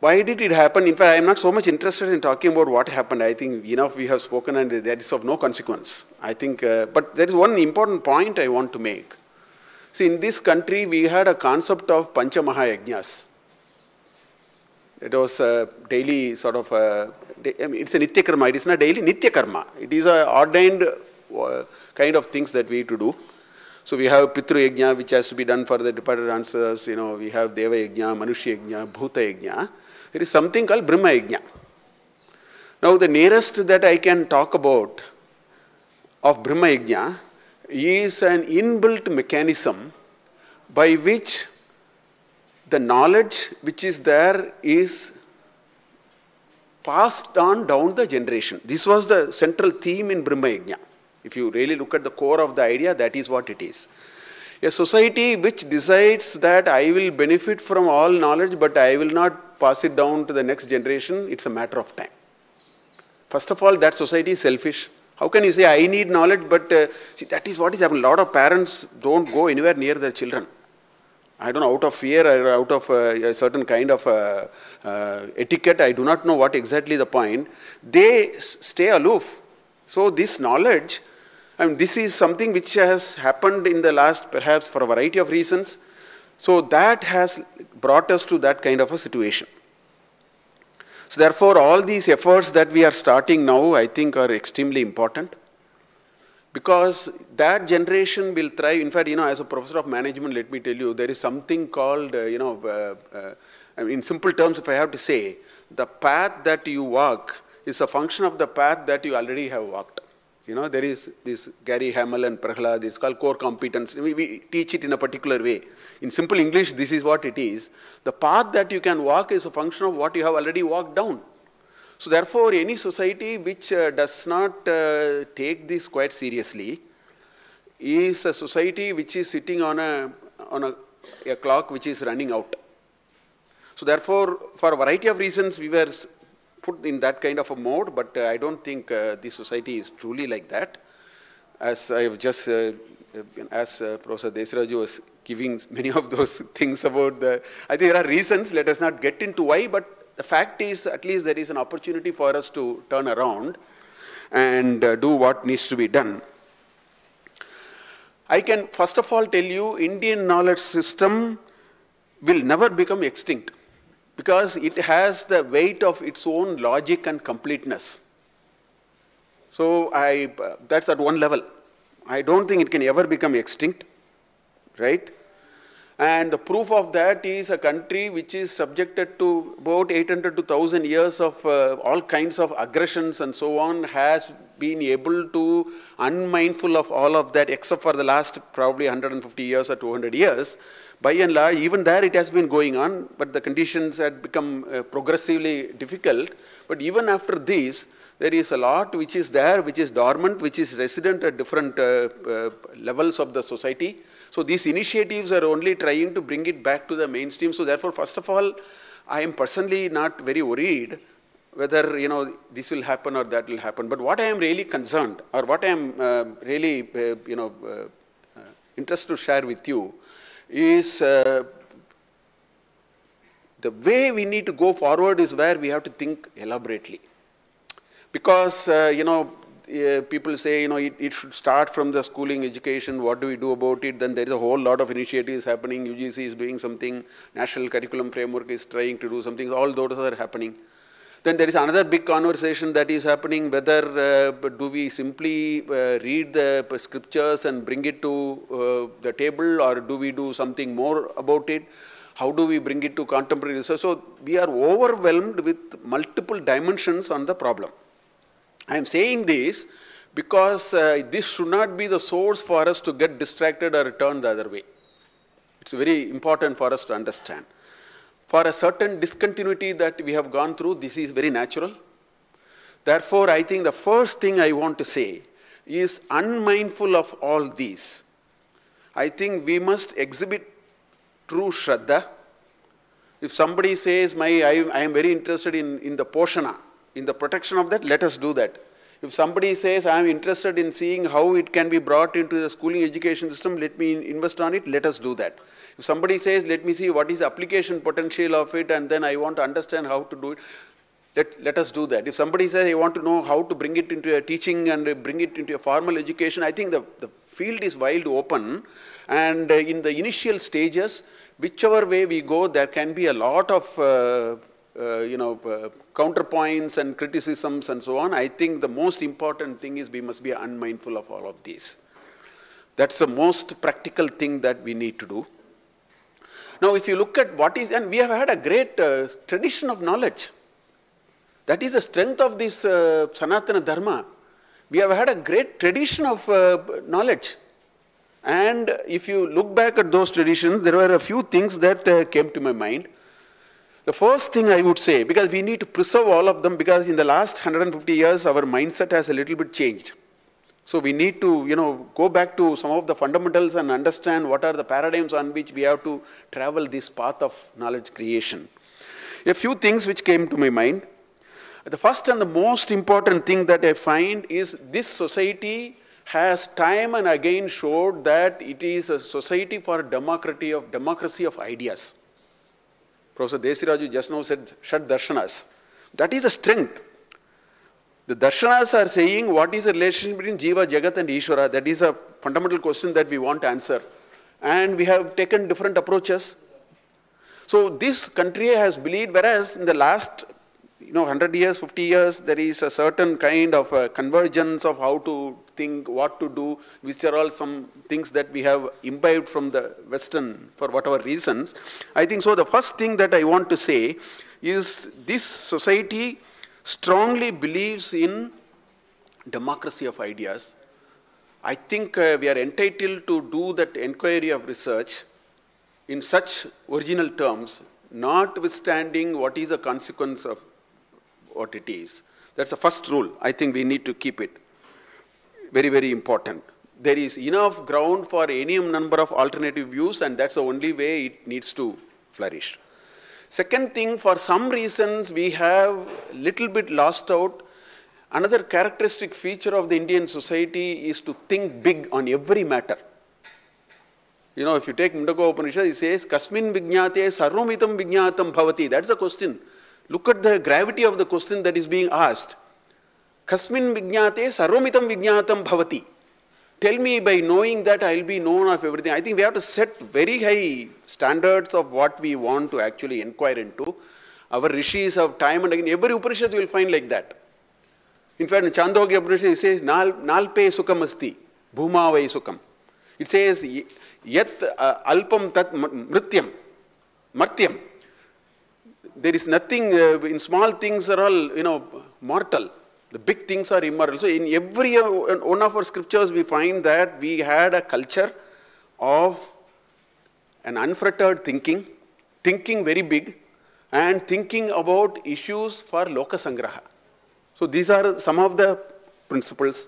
why did it happen? In fact, I am not so much interested in talking about what happened. I think enough we have spoken and that is of no consequence. I think, uh, but there is one important point I want to make. See, in this country, we had a concept of Pancha Mahayajnas. It was a daily sort of, a, I mean, it's a Nitya Karma. It is not daily Nitya Karma. It is a ordained uh, kind of things that we to do. So we have Pitru Yajna, which has to be done for the departed ancestors. You know, we have Deva Yajna, Manushya Yajna, Bhuta Yajna. There is something called Brahma Yajna. Now, the nearest that I can talk about of Brahma Yajna is an inbuilt mechanism by which the knowledge which is there is passed on down the generation. This was the central theme in Brahma Yajna. If you really look at the core of the idea, that is what it is. A society which decides that I will benefit from all knowledge, but I will not pass it down to the next generation, it's a matter of time. First of all, that society is selfish. How can you say, I need knowledge, but uh, see, that is what is happening. A lot of parents don't go anywhere near their children. I don't know, out of fear or out of uh, a certain kind of uh, uh, etiquette, I do not know what exactly the point. They stay aloof. So this knowledge, I mean, this is something which has happened in the last, perhaps for a variety of reasons. So that has brought us to that kind of a situation. So therefore, all these efforts that we are starting now, I think are extremely important because that generation will thrive. In fact, you know, as a professor of management, let me tell you, there is something called, uh, you know, uh, uh, I mean, in simple terms, if I have to say, the path that you walk is a function of the path that you already have walked. You know, there is this Gary Hamel and Prahalad, it's called core competence. We, we teach it in a particular way. In simple English, this is what it is. The path that you can walk is a function of what you have already walked down. So therefore, any society which uh, does not uh, take this quite seriously is a society which is sitting on a, on a, a clock which is running out. So therefore, for a variety of reasons, we were put in that kind of a mode, but uh, I don't think uh, the society is truly like that. As I have just, uh, as Professor Desiraju was giving many of those things about the, I think there are reasons, let us not get into why, but the fact is at least there is an opportunity for us to turn around and do what needs to be done. I can first of all tell you Indian knowledge system will never become extinct because it has the weight of its own logic and completeness. So I, uh, that's at one level. I don't think it can ever become extinct, right? And the proof of that is a country which is subjected to about 800 to 1000 years of uh, all kinds of aggressions and so on has been able to unmindful of all of that except for the last probably 150 years or 200 years. By and large, even there it has been going on, but the conditions had become uh, progressively difficult. But even after this, there is a lot which is there, which is dormant, which is resident at different uh, uh, levels of the society. So these initiatives are only trying to bring it back to the mainstream. So therefore, first of all, I am personally not very worried whether you know this will happen or that will happen. But what I am really concerned, or what I am uh, really uh, you know uh, interested to share with you, is uh, the way we need to go forward is where we have to think elaborately. Because uh, you know uh, people say, you know, it, it, should start from the schooling education, what do we do about it? Then there is a whole lot of initiatives happening. UGC is doing something, National Curriculum Framework is trying to do something, all those are happening. Then there is another big conversation that is happening, whether uh, do we simply uh, read the scriptures and bring it to uh, the table or do we do something more about it? How do we bring it to contemporary research? So we are overwhelmed with multiple dimensions on the problem. I am saying this because uh, this should not be the source for us to get distracted or turn the other way. It's very important for us to understand. For a certain discontinuity that we have gone through, this is very natural. Therefore, I think the first thing I want to say is unmindful of all these. I think we must exhibit true Shraddha. If somebody says, my, I, I am very interested in, in the Poshana, in the protection of that, let us do that. If somebody says, I am interested in seeing how it can be brought into the schooling education system, let me invest on it, let us do that. If somebody says, let me see what is the application potential of it, and then I want to understand how to do it, let, let us do that. If somebody says, I want to know how to bring it into a teaching and bring it into a formal education, I think the, the field is wide open. And in the initial stages, whichever way we go, there can be a lot of uh, uh, you know, uh, counterpoints and criticisms and so on, I think the most important thing is we must be unmindful of all of these. That's the most practical thing that we need to do. Now, if you look at what is, and we have had a great uh, tradition of knowledge. That is the strength of this uh, Sanatana Dharma. We have had a great tradition of uh, knowledge. And if you look back at those traditions, there were a few things that uh, came to my mind. The first thing I would say, because we need to preserve all of them, because in the last 150 years, our mindset has a little bit changed. So we need to, you know, go back to some of the fundamentals and understand what are the paradigms on which we have to travel this path of knowledge creation. A few things which came to my mind. The first and the most important thing that I find is this society has time and again showed that it is a society for democracy of, democracy of ideas. Professor Desiraju just now said Shad Darshanas. That is a strength. The Darshanas are saying what is the relationship between Jiva, Jagat and Ishvara. That is a fundamental question that we want to answer. And we have taken different approaches. So this country has believed, whereas in the last you know, 100 years, 50 years, there is a certain kind of uh, convergence of how to think, what to do, which are all some things that we have imbibed from the Western for whatever reasons. I think so. The first thing that I want to say is this society strongly believes in democracy of ideas. I think uh, we are entitled to do that inquiry of research in such original terms, notwithstanding what is the consequence of what it is. That's the first rule. I think we need to keep it. Very, very important. There is enough ground for any number of alternative views, and that's the only way it needs to flourish. Second thing, for some reasons, we have little bit lost out. Another characteristic feature of the Indian society is to think big on every matter. You know, if you take Mundaka Upanishad, it says, Kasmin vijnate sarvamitam vijnatam bhavati. That's the question. Look at the gravity of the question that is being asked. Kasmin vijnate sarvamitam vijnatam bhavati. Tell me by knowing that I will be known of everything. I think we have to set very high standards of what we want to actually inquire into. Our rishis have time and again, every Upanishad you will find like that. In fact, in Chandogya Upanishad, it says, Nal, Nalpe sukam asti, bhuma vai sukam. It says, Yat uh, alpam tat mrityam, martyam. There is nothing, uh, in small things are all, you know, mortal. The big things are immortal. So in every one of our scriptures, we find that we had a culture of an unfettered thinking, thinking very big, and thinking about issues for lokasangraha. So these are some of the principles.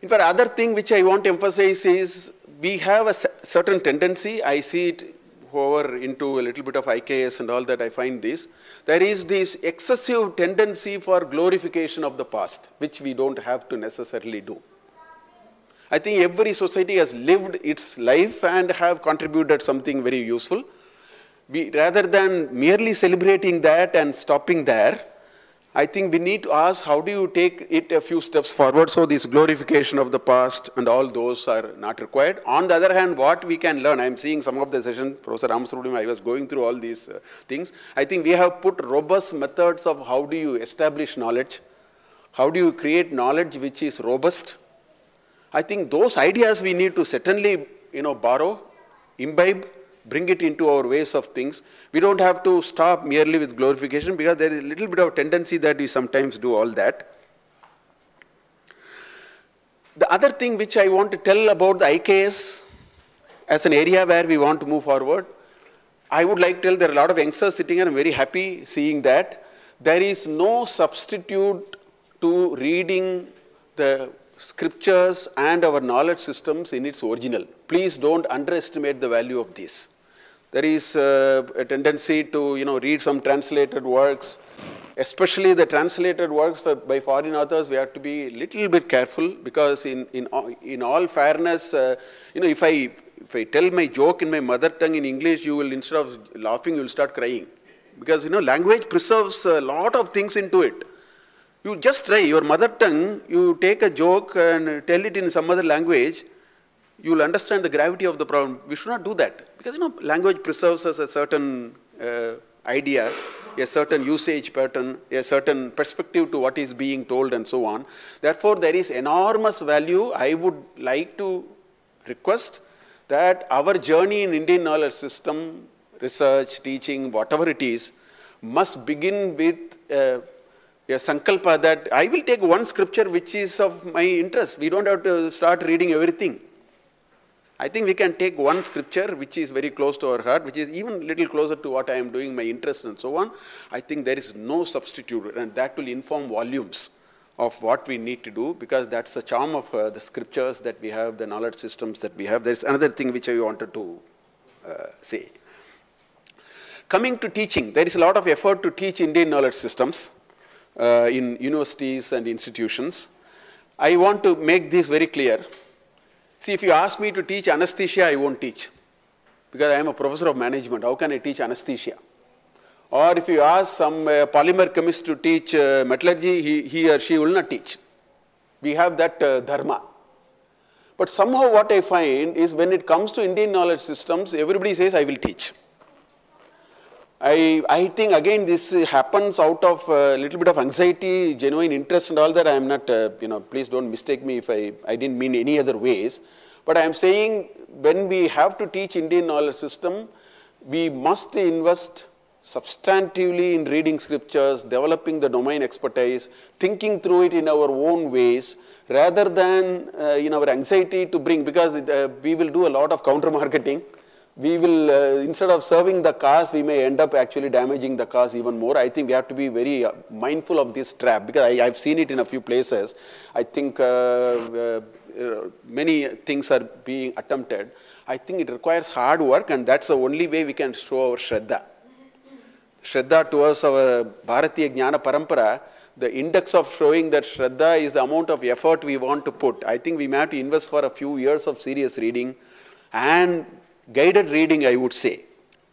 In fact, other thing which I want to emphasize is we have a certain tendency, I see it over into a little bit of IKS and all that, I find this. There is this excessive tendency for glorification of the past, which we don't have to necessarily do. I think every society has lived its life and have contributed something very useful. We, rather than merely celebrating that and stopping there, I think we need to ask how do you take it a few steps forward so this glorification of the past and all those are not required. On the other hand, what we can learn, I'm seeing some of the session, Professor Ramasubramanian, I was going through all these uh, things. I think we have put robust methods of how do you establish knowledge, how do you create knowledge which is robust. I think those ideas we need to certainly, you know, borrow, imbibe, bring it into our ways of things. We don't have to stop merely with glorification because there is a little bit of tendency that we sometimes do all that. The other thing which I want to tell about the IKS as an area where we want to move forward, I would like to tell there are a lot of youngsters sitting here, I'm very happy seeing that. There is no substitute to reading the scriptures and our knowledge systems in its original. Please don't underestimate the value of this. There is uh, a tendency to, you know, read some translated works, especially the translated works by foreign authors. We have to be a little bit careful because, in in in all fairness, uh, you know, if I if I tell my joke in my mother tongue in English, you will instead of laughing, you will start crying, because you know, language preserves a lot of things into it. You just try your mother tongue, you take a joke and tell it in some other language, you will understand the gravity of the problem. We should not do that because you know language preserves us a certain uh, idea, a certain usage pattern, a certain perspective to what is being told and so on. Therefore, there is enormous value. I would like to request that our journey in Indian knowledge system, research, teaching, whatever it is, must begin with uh, a sankalpa that I will take one scripture which is of my interest. We don't have to start reading everything. I think we can take one scripture which is very close to our heart, which is even little closer to what I am doing, my interest and so on. I think there is no substitute, and that will inform volumes of what we need to do because that's the charm of uh, the scriptures that we have, the knowledge systems that we have. There's another thing which I wanted to uh, say. Coming to teaching, there is a lot of effort to teach Indian knowledge systems uh, in universities and institutions. I want to make this very clear. See, if you ask me to teach anesthesia, I won't teach because I am a professor of management. How can I teach anesthesia? Or if you ask some uh, polymer chemist to teach uh, metallurgy, he, he or she will not teach. We have that uh, dharma. But somehow what I find is when it comes to Indian knowledge systems, everybody says, I will teach. I, I think again this happens out of a little bit of anxiety, genuine interest and all that. I am not, uh, you know, please don't mistake me if I, I didn't mean any other ways. But I am saying when we have to teach Indian knowledge system, we must invest substantively in reading scriptures, developing the domain expertise, thinking through it in our own ways, rather than uh, in our anxiety to bring, because uh, we will do a lot of counter marketing we will, uh, instead of serving the cars, we may end up actually damaging the cars even more. I think we have to be very uh, mindful of this trap because I, have seen it in a few places. I think uh, uh, many things are being attempted. I think it requires hard work and that's the only way we can show our Shraddha. Shraddha towards our Bharatiya Jnana Parampara, the index of showing that Shraddha is the amount of effort we want to put. I think we may have to invest for a few years of serious reading and guided reading, I would say.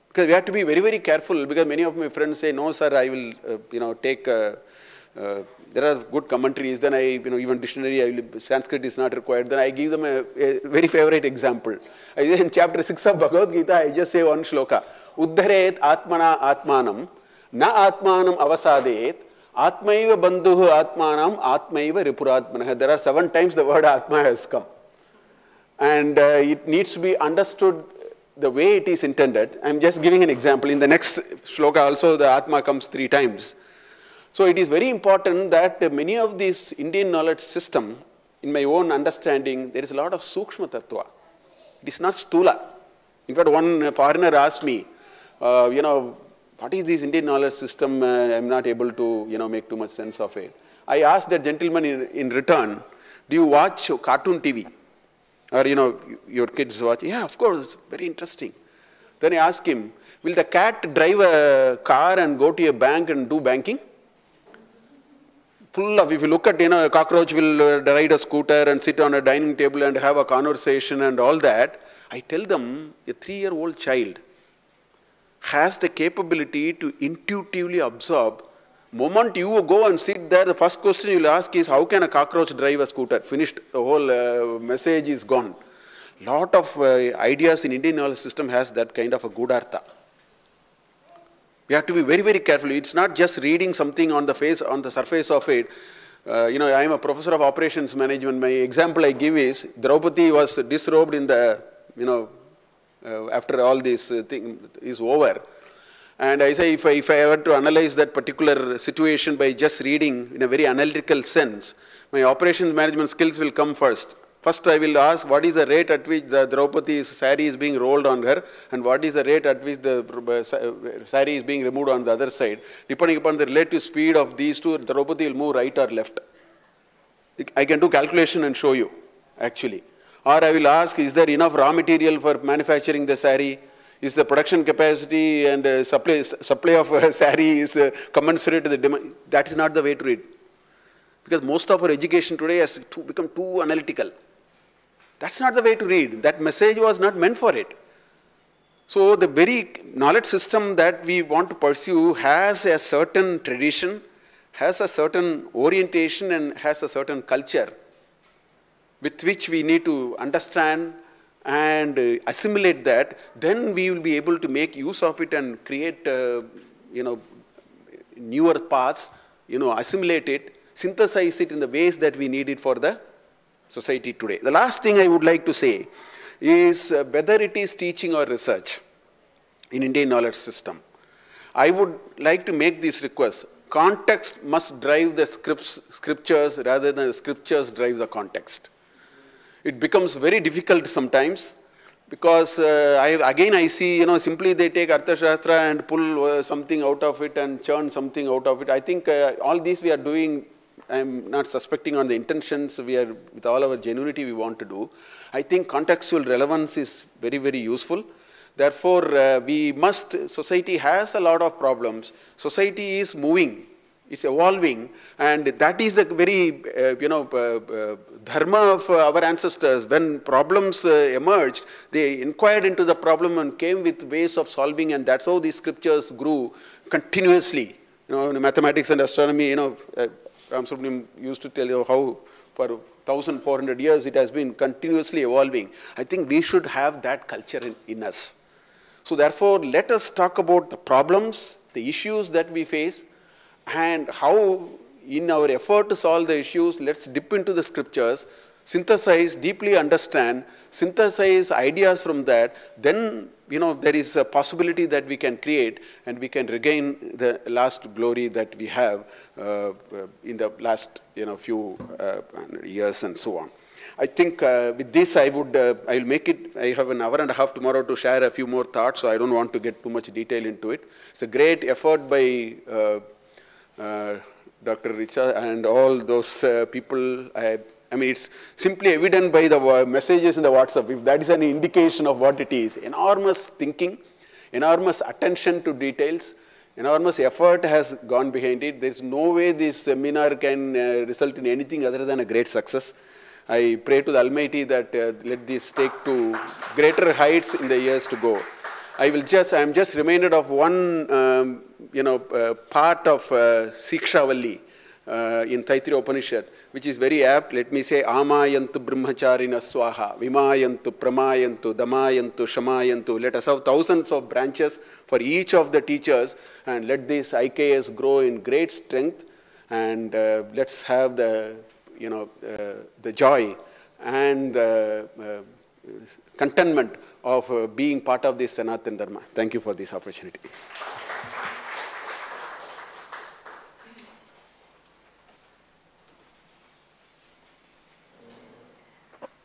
Because we have to be very, very careful because many of my friends say, no, sir, I will, uh, you know, take, uh, uh, there are good commentaries, then I, you know, even dictionary, will, Sanskrit is not required. Then I give them a, a very favorite example. I, in chapter 6 of Bhagavad Gita, I just say one shloka. Uddharet atmana atmanam, na atmanam avasadet, atmaiva bandhuhu atmanam, atmaiva ripuratmanah. There are seven times the word atma has come. And uh, it needs to be understood the way it is intended. I'm just giving an example. In the next shloka also the Atma comes three times. So it is very important that many of these Indian knowledge system, in my own understanding, there is a lot of Sukshma Tattva. It is not Sthula. In fact, one foreigner asked me, uh, you know, what is this Indian knowledge system? Uh, I'm not able to, you know, make too much sense of it. I asked that gentleman in, in return, do you watch cartoon TV? Or, you know, your kids watch. Yeah, of course, very interesting. Then I ask him, will the cat drive a car and go to a bank and do banking? Full of, if you look at, you know, a cockroach will uh, ride a scooter and sit on a dining table and have a conversation and all that. I tell them, a three-year-old child has the capability to intuitively absorb Moment you go and sit there, the first question you'll ask is, how can a cockroach drive a scooter? Finished, the whole uh, message is gone. Lot of uh, ideas in Indian knowledge system has that kind of a good artha. We have to be very, very careful. It's not just reading something on the face, on the surface of it. Uh, you know, I am a professor of operations management. My example I give is, Draupadi was disrobed in the, you know, uh, after all this uh, thing is over. And I say if I, if I were to analyze that particular situation by just reading in a very analytical sense, my operations management skills will come first. First I will ask what is the rate at which the Draupadi's sari is being rolled on her and what is the rate at which the uh, sari is being removed on the other side. Depending upon the relative speed of these two, Draupadi will move right or left. I can do calculation and show you actually. Or I will ask is there enough raw material for manufacturing the sari? Is the production capacity and uh, supply, supply of uh, sari is uh, commensurate to the demand. That is not the way to read. Because most of our education today has become too analytical. That's not the way to read. That message was not meant for it. So the very knowledge system that we want to pursue has a certain tradition, has a certain orientation and has a certain culture with which we need to understand and uh, assimilate that, then we will be able to make use of it and create, uh, you know, newer paths, you know, assimilate it, synthesize it in the ways that we need it for the society today. The last thing I would like to say is uh, whether it is teaching or research in Indian knowledge system. I would like to make this request. Context must drive the scripts, scriptures rather than the scriptures drive the context it becomes very difficult sometimes because uh, I, again I see, you know, simply they take Arthashastra and pull uh, something out of it and churn something out of it. I think uh, all these we are doing, I'm not suspecting on the intentions, we are, with all our genuinity we want to do. I think contextual relevance is very, very useful. Therefore, uh, we must, society has a lot of problems. Society is moving it's evolving, and that is a very, uh, you know, uh, uh, dharma of our ancestors. When problems uh, emerged, they inquired into the problem and came with ways of solving, and that's how these scriptures grew continuously. You know, in mathematics and astronomy, you know, uh, Ram used to tell you how for 1,400 years it has been continuously evolving. I think we should have that culture in, in us. So therefore, let us talk about the problems, the issues that we face, and how in our effort to solve the issues, let's dip into the scriptures, synthesize, deeply understand, synthesize ideas from that, then you know there is a possibility that we can create and we can regain the last glory that we have uh, in the last you know few uh, years and so on. I think uh, with this I would, uh, I'll make it, I have an hour and a half tomorrow to share a few more thoughts, so I don't want to get too much detail into it. It's a great effort by uh, Dr. Richa and all those uh, people. I, I, mean, it's simply evident by the messages in the WhatsApp, if that is an indication of what it is. Enormous thinking, enormous attention to details, enormous effort has gone behind it. There's no way this seminar can uh, result in anything other than a great success. I pray to the Almighty that uh, let this take to greater heights in the years to go. I will just, I'm just reminded of one, um, you know, uh, part of uh, Sikshavalli uh, in Taittiriya Upanishad, which is very apt. Let me say, Amayantu Brahmacharina Swaha, Vimayantu Pramayantu, Damayantu, Shamayantu. Let us have thousands of branches for each of the teachers and let this IKS grow in great strength and uh, let's have the, you know, uh, the joy and the uh, contentment of uh, being part of this Sanatan Dharma. Thank you for this opportunity.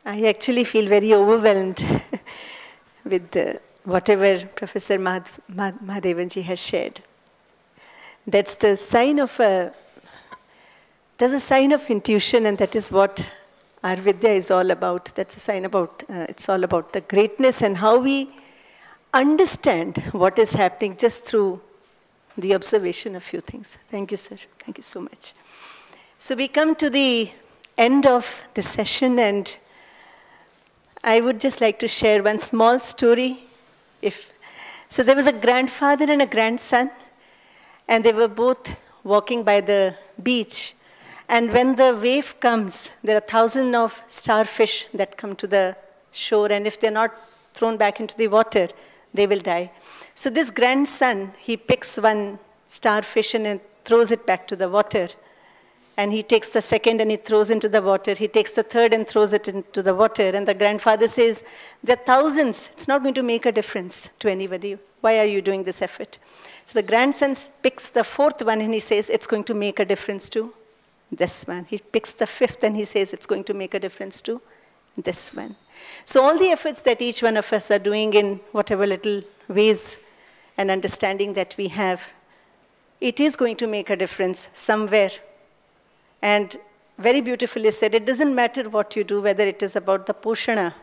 I actually feel very overwhelmed with uh, whatever Professor Mad Mad Mahadevanji has shared. That's the sign of a, there's a sign of intuition and that is what our Vidya is all about. That's a sign about, uh, it's all about the greatness and how we understand what is happening just through the observation of few things. Thank you, sir. Thank you so much. So we come to the end of the session and I would just like to share one small story. If, so there was a grandfather and a grandson and they were both walking by the beach and when the wave comes, there are thousands of starfish that come to the shore, and if they're not thrown back into the water, they will die. So this grandson, he picks one starfish and throws it back to the water. And he takes the second and he throws into the water. He takes the third and throws it into the water. And the grandfather says, there are thousands. It's not going to make a difference to anybody. Why are you doing this effort? So the grandson picks the fourth one and he says, it's going to make a difference too this one. He picks the fifth and he says it's going to make a difference to this one. So all the efforts that each one of us are doing in whatever little ways and understanding that we have, it is going to make a difference somewhere. And very beautifully said, it doesn't matter what you do, whether it is about the Poshana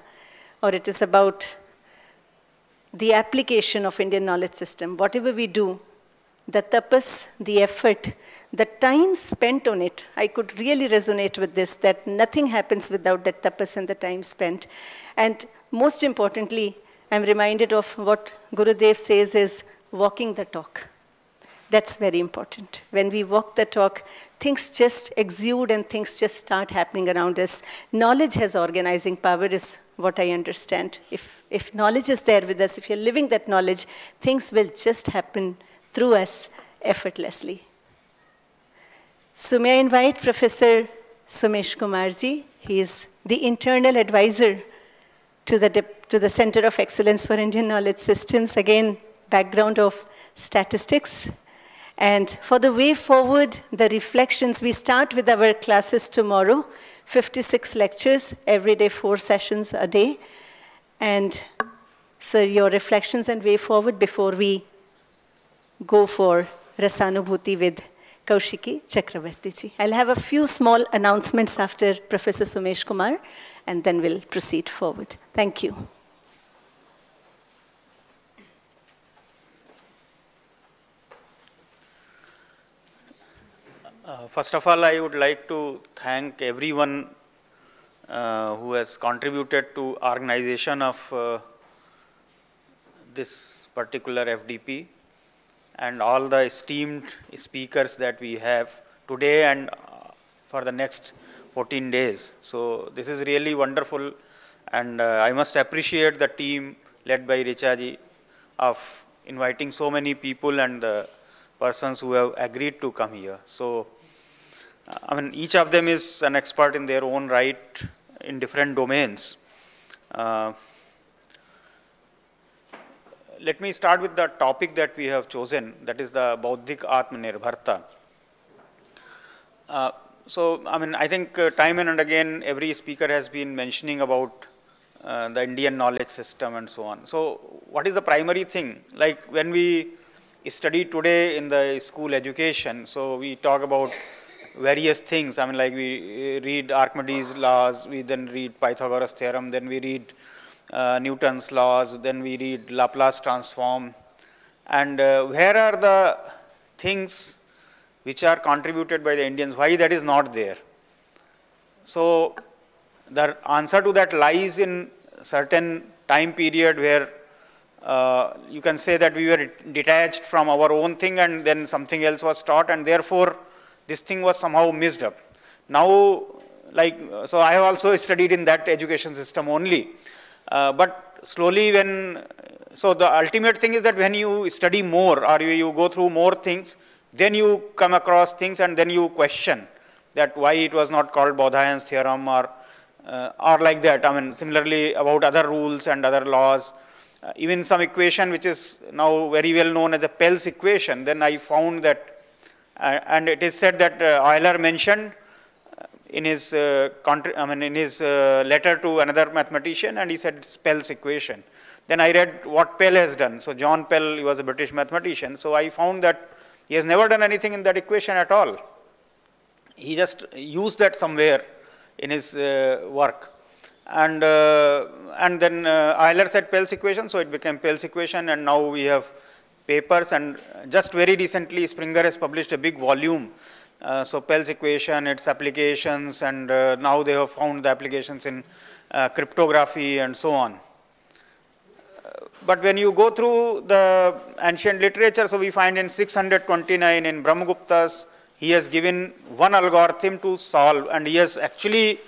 or it is about the application of Indian knowledge system. Whatever we do, the tapas, the effort, the time spent on it, I could really resonate with this, that nothing happens without that tapas and the time spent. And most importantly, I'm reminded of what Gurudev says is walking the talk. That's very important. When we walk the talk, things just exude and things just start happening around us. Knowledge has organizing power is what I understand. If, if knowledge is there with us, if you're living that knowledge, things will just happen through us effortlessly. So may I invite Professor Somesh Kumarji. He is the internal advisor to the, to the Center of Excellence for Indian Knowledge Systems. Again, background of statistics. And for the way forward, the reflections, we start with our classes tomorrow, 56 lectures, every day, four sessions a day. And Sir, your reflections and way forward before we go for Rasanubhuti with Kaushiki ji. I'll have a few small announcements after Professor Somesh Kumar, and then we'll proceed forward. Thank you. Uh, first of all, I would like to thank everyone uh, who has contributed to organization of uh, this particular FDP and all the esteemed speakers that we have today and uh, for the next 14 days. So this is really wonderful and uh, I must appreciate the team led by Richaji of inviting so many people and the persons who have agreed to come here. So I mean, each of them is an expert in their own right in different domains. Uh, let me start with the topic that we have chosen, that is the Bauddhik Atmanirbharta. Uh, so, I mean, I think uh, time and again, every speaker has been mentioning about uh, the Indian knowledge system and so on. So, what is the primary thing? Like when we study today in the school education, so we talk about various things. I mean, like we read Archimedes' laws, we then read Pythagoras' theorem, then we read uh, Newton's laws, then we read Laplace transform. And uh, where are the things which are contributed by the Indians, why that is not there? So, the answer to that lies in certain time period where uh, you can say that we were detached from our own thing and then something else was taught and therefore this thing was somehow missed up. Now, like, so I have also studied in that education system only. Uh, but slowly when, so the ultimate thing is that when you study more or you, you go through more things, then you come across things and then you question that why it was not called Bodhayan's theorem or, uh, or like that. I mean, similarly about other rules and other laws. Uh, even some equation which is now very well known as a Pell's equation, then I found that uh, and it is said that uh, Euler mentioned in his, I mean, in his letter to another mathematician and he said it's Pell's equation. Then I read what Pell has done. So John Pell, he was a British mathematician. So I found that he has never done anything in that equation at all. He just used that somewhere in his uh, work. And, uh, and then uh, Euler said Pell's equation, so it became Pell's equation, and now we have papers and just very recently Springer has published a big volume. Uh, so Pell's equation, its applications and uh, now they have found the applications in uh, cryptography and so on. But when you go through the ancient literature, so we find in 629 in Brahmagupta's, he has given one algorithm to solve and he has actually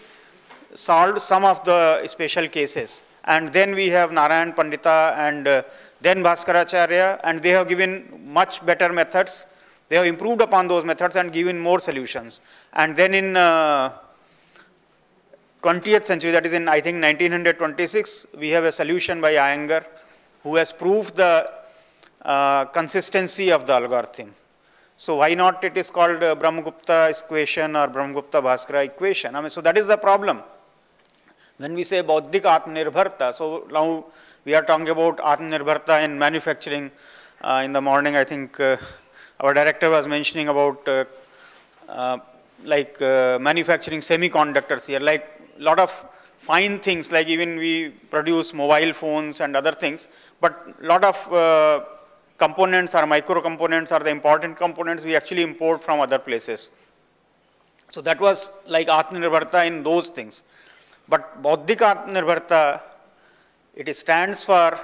solved some of the special cases. And then we have Narayan Pandita and uh, then Bhaskaracharya, and they have given much better methods. They have improved upon those methods and given more solutions. And then in uh, 20th century, that is in I think 1926, we have a solution by Iyengar, who has proved the uh, consistency of the algorithm. So why not it is called uh, Brahmagupta equation or Brahmagupta Bhaskara equation? I mean, so that is the problem. When we say Bauddhik Atmanirbharta, so now we are talking about Atmanirbharta in manufacturing. Uh, in the morning, I think uh, our director was mentioning about uh, uh like uh, manufacturing semiconductors here, like a lot of fine things, like even we produce mobile phones and other things, but a lot of uh, components or micro components are the important components we actually import from other places. So that was like Atmanirbharta in those things. But Bodhika Atmanirbharta, it stands for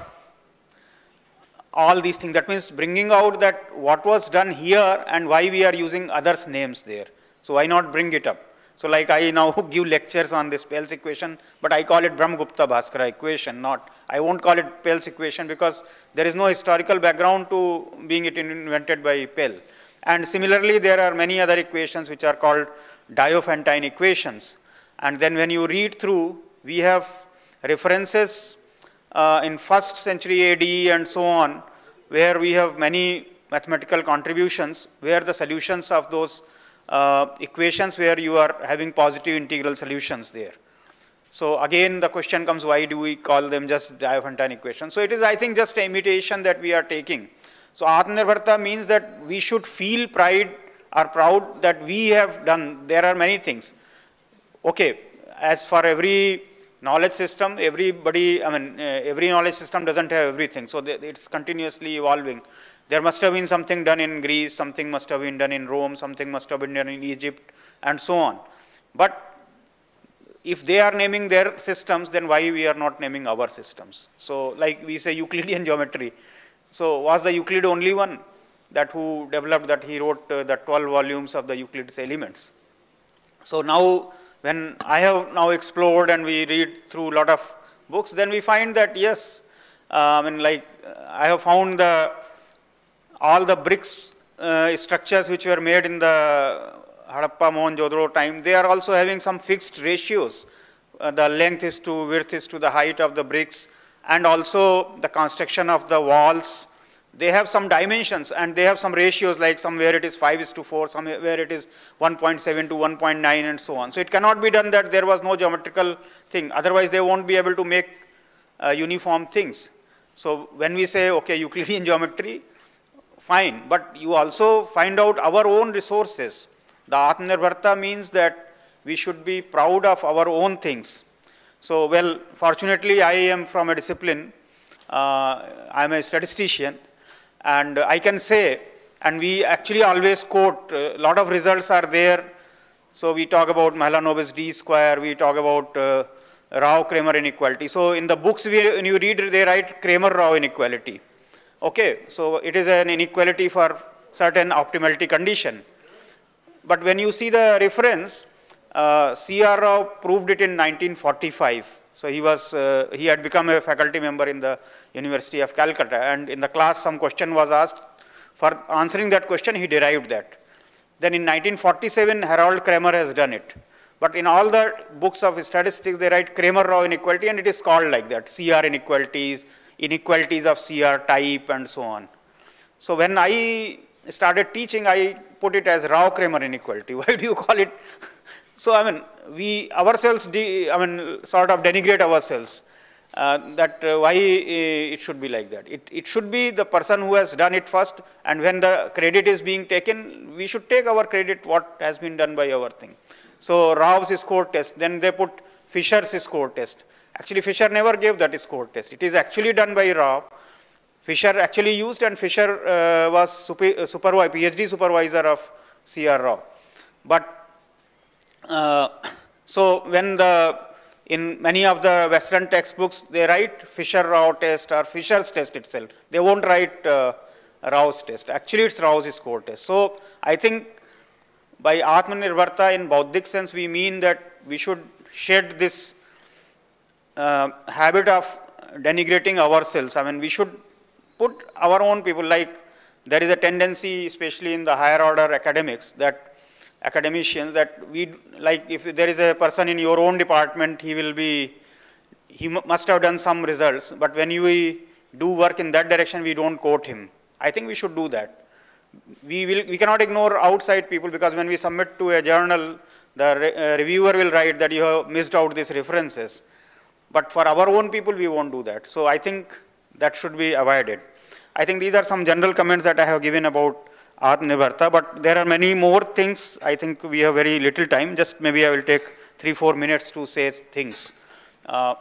all these things. That means bringing out that what was done here and why we are using others' names there. So why not bring it up? So like I now give lectures on this Pell's equation, but I call it Brahmagupta Bhaskara equation, not, I won't call it Pell's equation because there is no historical background to being it invented by Pell. And similarly, there are many other equations which are called Diophantine equations. And then when you read through, we have references uh, in first century AD and so on, where we have many mathematical contributions, where the solutions of those uh, equations where you are having positive integral solutions there. So again, the question comes, why do we call them just Diophantine equations? So it is, I think, just a imitation that we are taking. So Atmanirbharta means that we should feel pride or proud that we have done. There are many things. Okay, as for every knowledge system, everybody, I mean, uh, every knowledge system doesn't have everything. So it's continuously evolving. There must have been something done in Greece, something must have been done in Rome, something must have been done in Egypt, and so on. But if they are naming their systems, then why we are not naming our systems? So like we say Euclidean geometry. So was the Euclid only one that who developed that he wrote uh, the 12 volumes of the Euclid's elements. So now when I have now explored and we read through a lot of books, then we find that yes, uh, I mean like I have found the all the bricks uh, structures which were made in the Harappa Mohenjo-daro time, they are also having some fixed ratios. Uh, the length is to width is to the height of the bricks and also the construction of the walls. They have some dimensions and they have some ratios like somewhere it is 5 is to 4, somewhere it is 1.7 to 1.9 and so on. So it cannot be done that there was no geometrical thing. Otherwise they won't be able to make uh, uniform things. So when we say, okay, Euclidean geometry, fine, but you also find out our own resources. The Atmanirbharta means that we should be proud of our own things. So, well, fortunately, I am from a discipline, uh, I am a statistician, and I can say, and we actually always quote, a uh, lot of results are there. So, we talk about Mahalanobis D square, we talk about uh, Rao-Cramér inequality. So, in the books, we, when you read, they write Cramér-Rao inequality. Okay, so it is an inequality for certain optimality condition. But when you see the reference, uh, C.R. Rao proved it in 1945. So he was, uh, he had become a faculty member in the University of Calcutta and in the class some question was asked. For answering that question, he derived that. Then in 1947, Harald Cramér has done it. But in all the books of statistics, they write Cramér-Rao inequality and it is called like that, CR inequalities, inequalities of CR type and so on. So when I started teaching, I put it as Rao-Cramér inequality. Why do you call it? So I mean, we ourselves, de, I mean, sort of denigrate ourselves. Uh, that uh, why uh, it should be like that. It, it should be the person who has done it first and when the credit is being taken, we should take our credit what has been done by our thing. So Rao's score test, then they put Fisher's score test. Actually, Fisher never gave that score test. It is actually done by Rao. Fisher actually used and Fisher uh, was super, uh, supervisor, PhD supervisor of C.R. Rao. But so when the, in many of the Western textbooks, they write Fisher-Rao test or Fisher's test itself. They won't write uh, Rao's test. Actually, it's Rao's score test. So I think by Atmanirbharta in Bauddhic sense, we mean that we should shed this uh, habit of denigrating ourselves. I mean, we should put our own people like there is a tendency, especially in the higher order academics, that academicians that we like if there is a person in your own department, he will be he must have done some results, but when you do work in that direction, we don't quote him. I think we should do that. We will we cannot ignore outside people because when we submit to a journal, the re, uh, reviewer will write that you have missed out these references. But for our own people, we won't do that. So I think that should be avoided. I think these are some general comments that I have given about Atmanirbharta, but there are many more things. I think we have very little time. Just maybe I will take three, four minutes to say things. Uh,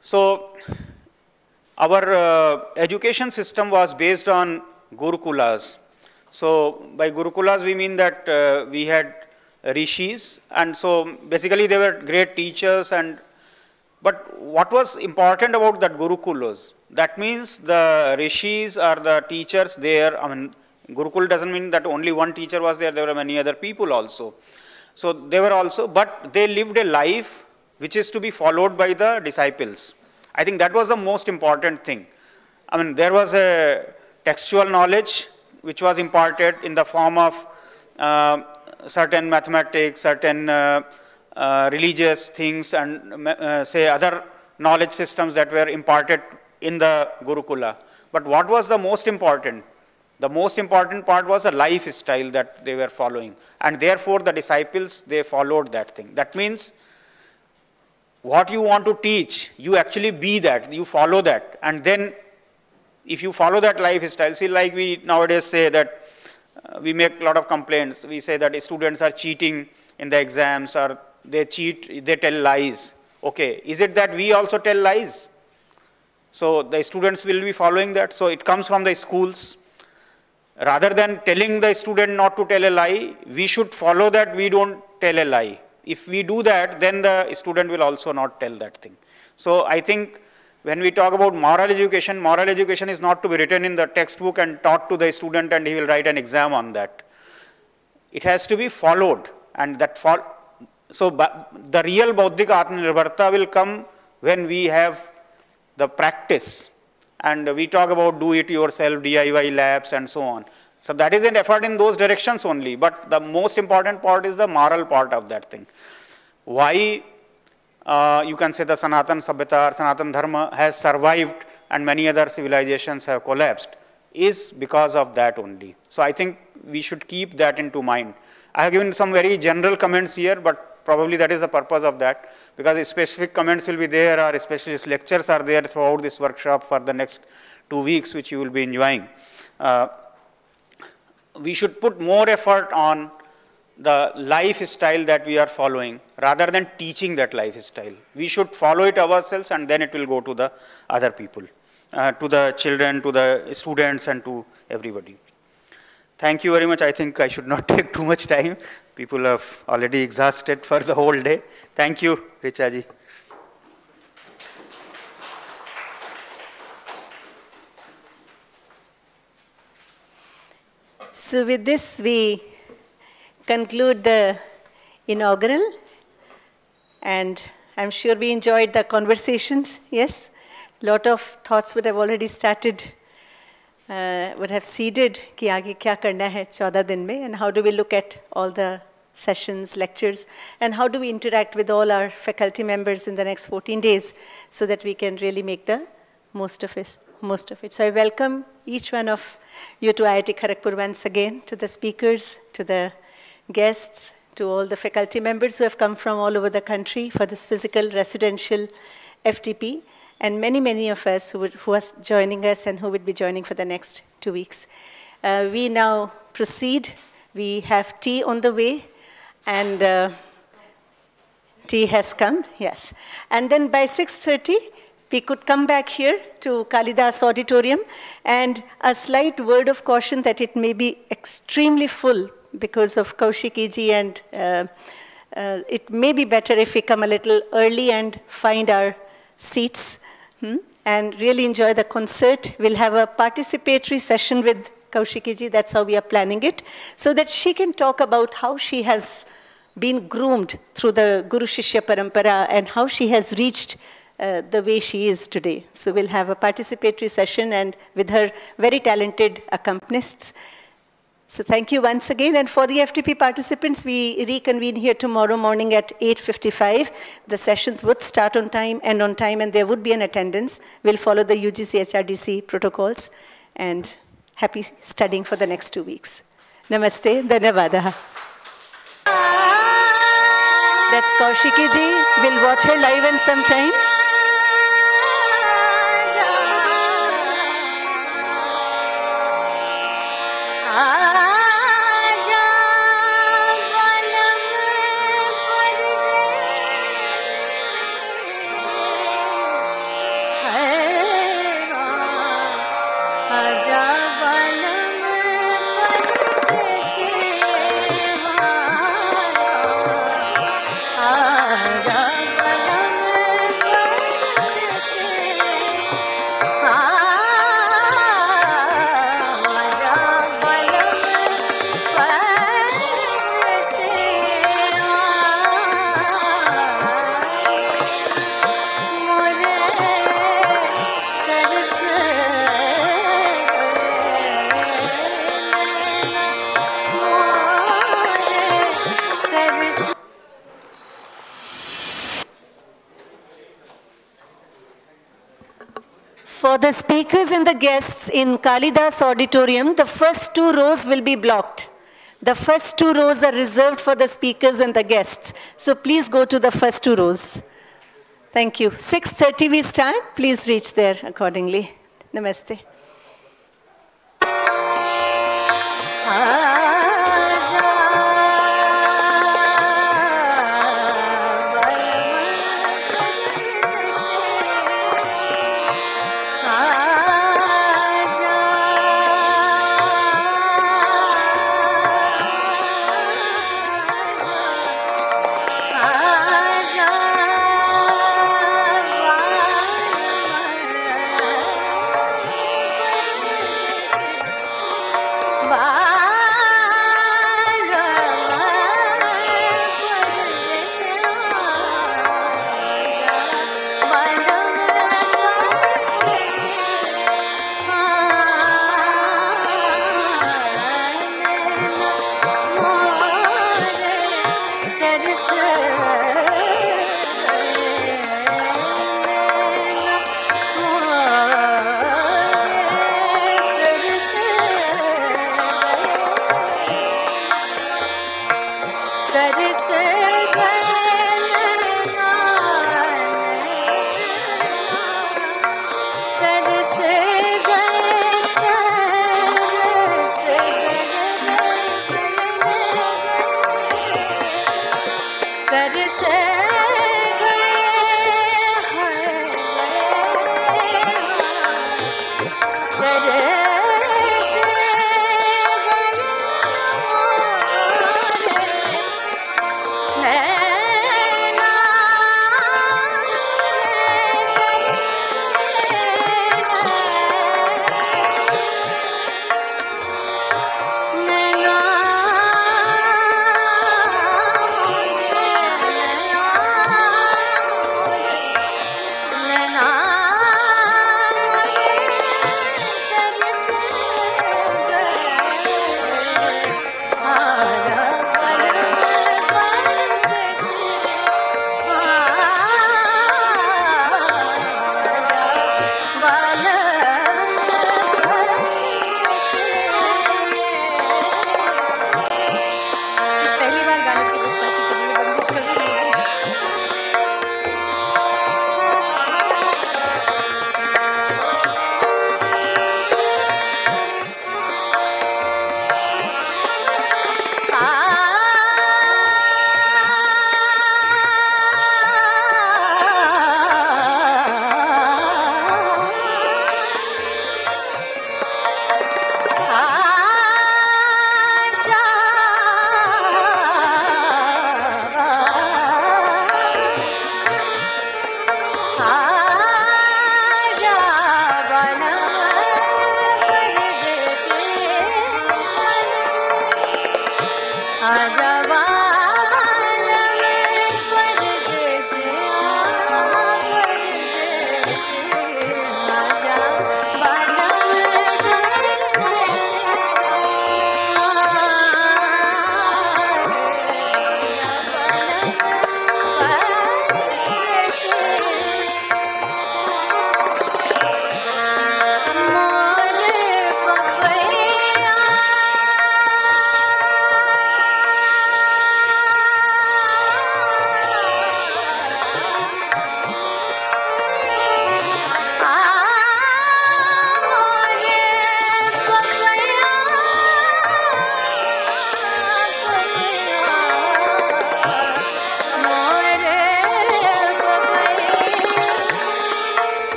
so our uh, education system was based on Gurukulas. So by Gurukulas, we mean that uh, we had rishis and so basically they were great teachers and but what was important about that gurukulas that means the rishis are the teachers there. I mean gurukul doesn't mean that only one teacher was there. There were many other people also. So they were also but they lived a life which is to be followed by the disciples. I think that was the most important thing. I mean there was a textual knowledge which was imparted in the form of uh, certain mathematics, certain uh, uh, religious things and uh, say other knowledge systems that were imparted in the Gurukula. But what was the most important? The most important part was the lifestyle that they were following. And therefore, the disciples, they followed that thing. That means what you want to teach, you actually be that, you follow that. And then if you follow that lifestyle, see like we nowadays say that uh, we make a lot of complaints. We say that students are cheating in the exams or they cheat, they tell lies. Okay, is it that we also tell lies? So the students will be following that. So it comes from the schools. Rather than telling the student not to tell a lie, we should follow that we don't tell a lie. If we do that, then the student will also not tell that thing. So I think when we talk about moral education, moral education is not to be written in the textbook and taught to the student and he will write an exam on that. It has to be followed and that fo so the real Bauddhika Atmanirbharta will come when we have the practice and we talk about do it yourself, DIY labs and so on. So that is an effort in those directions only, but the most important part is the moral part of that thing. Why uh, you can say the Sanatan or Sanatan Dharma has survived and many other civilizations have collapsed is because of that only. So I think we should keep that into mind. I have given some very general comments here, but probably that is the purpose of that because specific comments will be there or specialist lectures are there throughout this workshop for the next two weeks which you will be enjoying. Uh, we should put more effort on the lifestyle that we are following rather than teaching that lifestyle. We should follow it ourselves and then it will go to the other people, uh, to the children, to the students and to everybody. Thank you very much. I think I should not take too much time. People have already exhausted for the whole day. Thank you, Richaji. So with this, we conclude the inaugural, and I'm sure we enjoyed the conversations, yes? A lot of thoughts would have already started, uh, would have seeded कि आगे क्या करना है 14 दिन में, and how do we look at all the sessions, lectures, and how do we interact with all our faculty members in the next 14 days so that we can really make the most of it. Most of it. So I welcome each one of you to IIT Kharagpur once again, to the speakers, to the guests, to all the faculty members who have come from all over the country for this physical residential FDP, and many, many of us who, would, who are joining us and who would be joining for the next two weeks. Uh, we now proceed. We have tea on the way, and uh, tea has come, yes. And then by 6.30, we could come back here to Kalidas Auditorium and a slight word of caution that it may be extremely full because of Kaushikiji and uh, uh, it may be better if we come a little early and find our seats hmm, and really enjoy the concert. We'll have a participatory session with Kaushikiji, that's how we are planning it, so that she can talk about how she has been groomed through the Guru Shishya Parampara and how she has reached uh, the way she is today. So we'll have a participatory session and with her very talented accompanists. So thank you once again. And for the FDP participants, we reconvene here tomorrow morning at 8.55. The sessions would start on time and on time, and there would be an attendance. We'll follow the UGC HRDC protocols. And happy studying for the next two weeks. Namaste, Dhanyavadaha. That's Kaushiki ji. We'll watch her live in some time. In the guests in Kalidas Auditorium, the first two rows will be blocked. The first two rows are reserved for the speakers and the guests. So please go to the first two rows. Thank you. 6.30 we start. Please reach there accordingly. Namaste. Ah.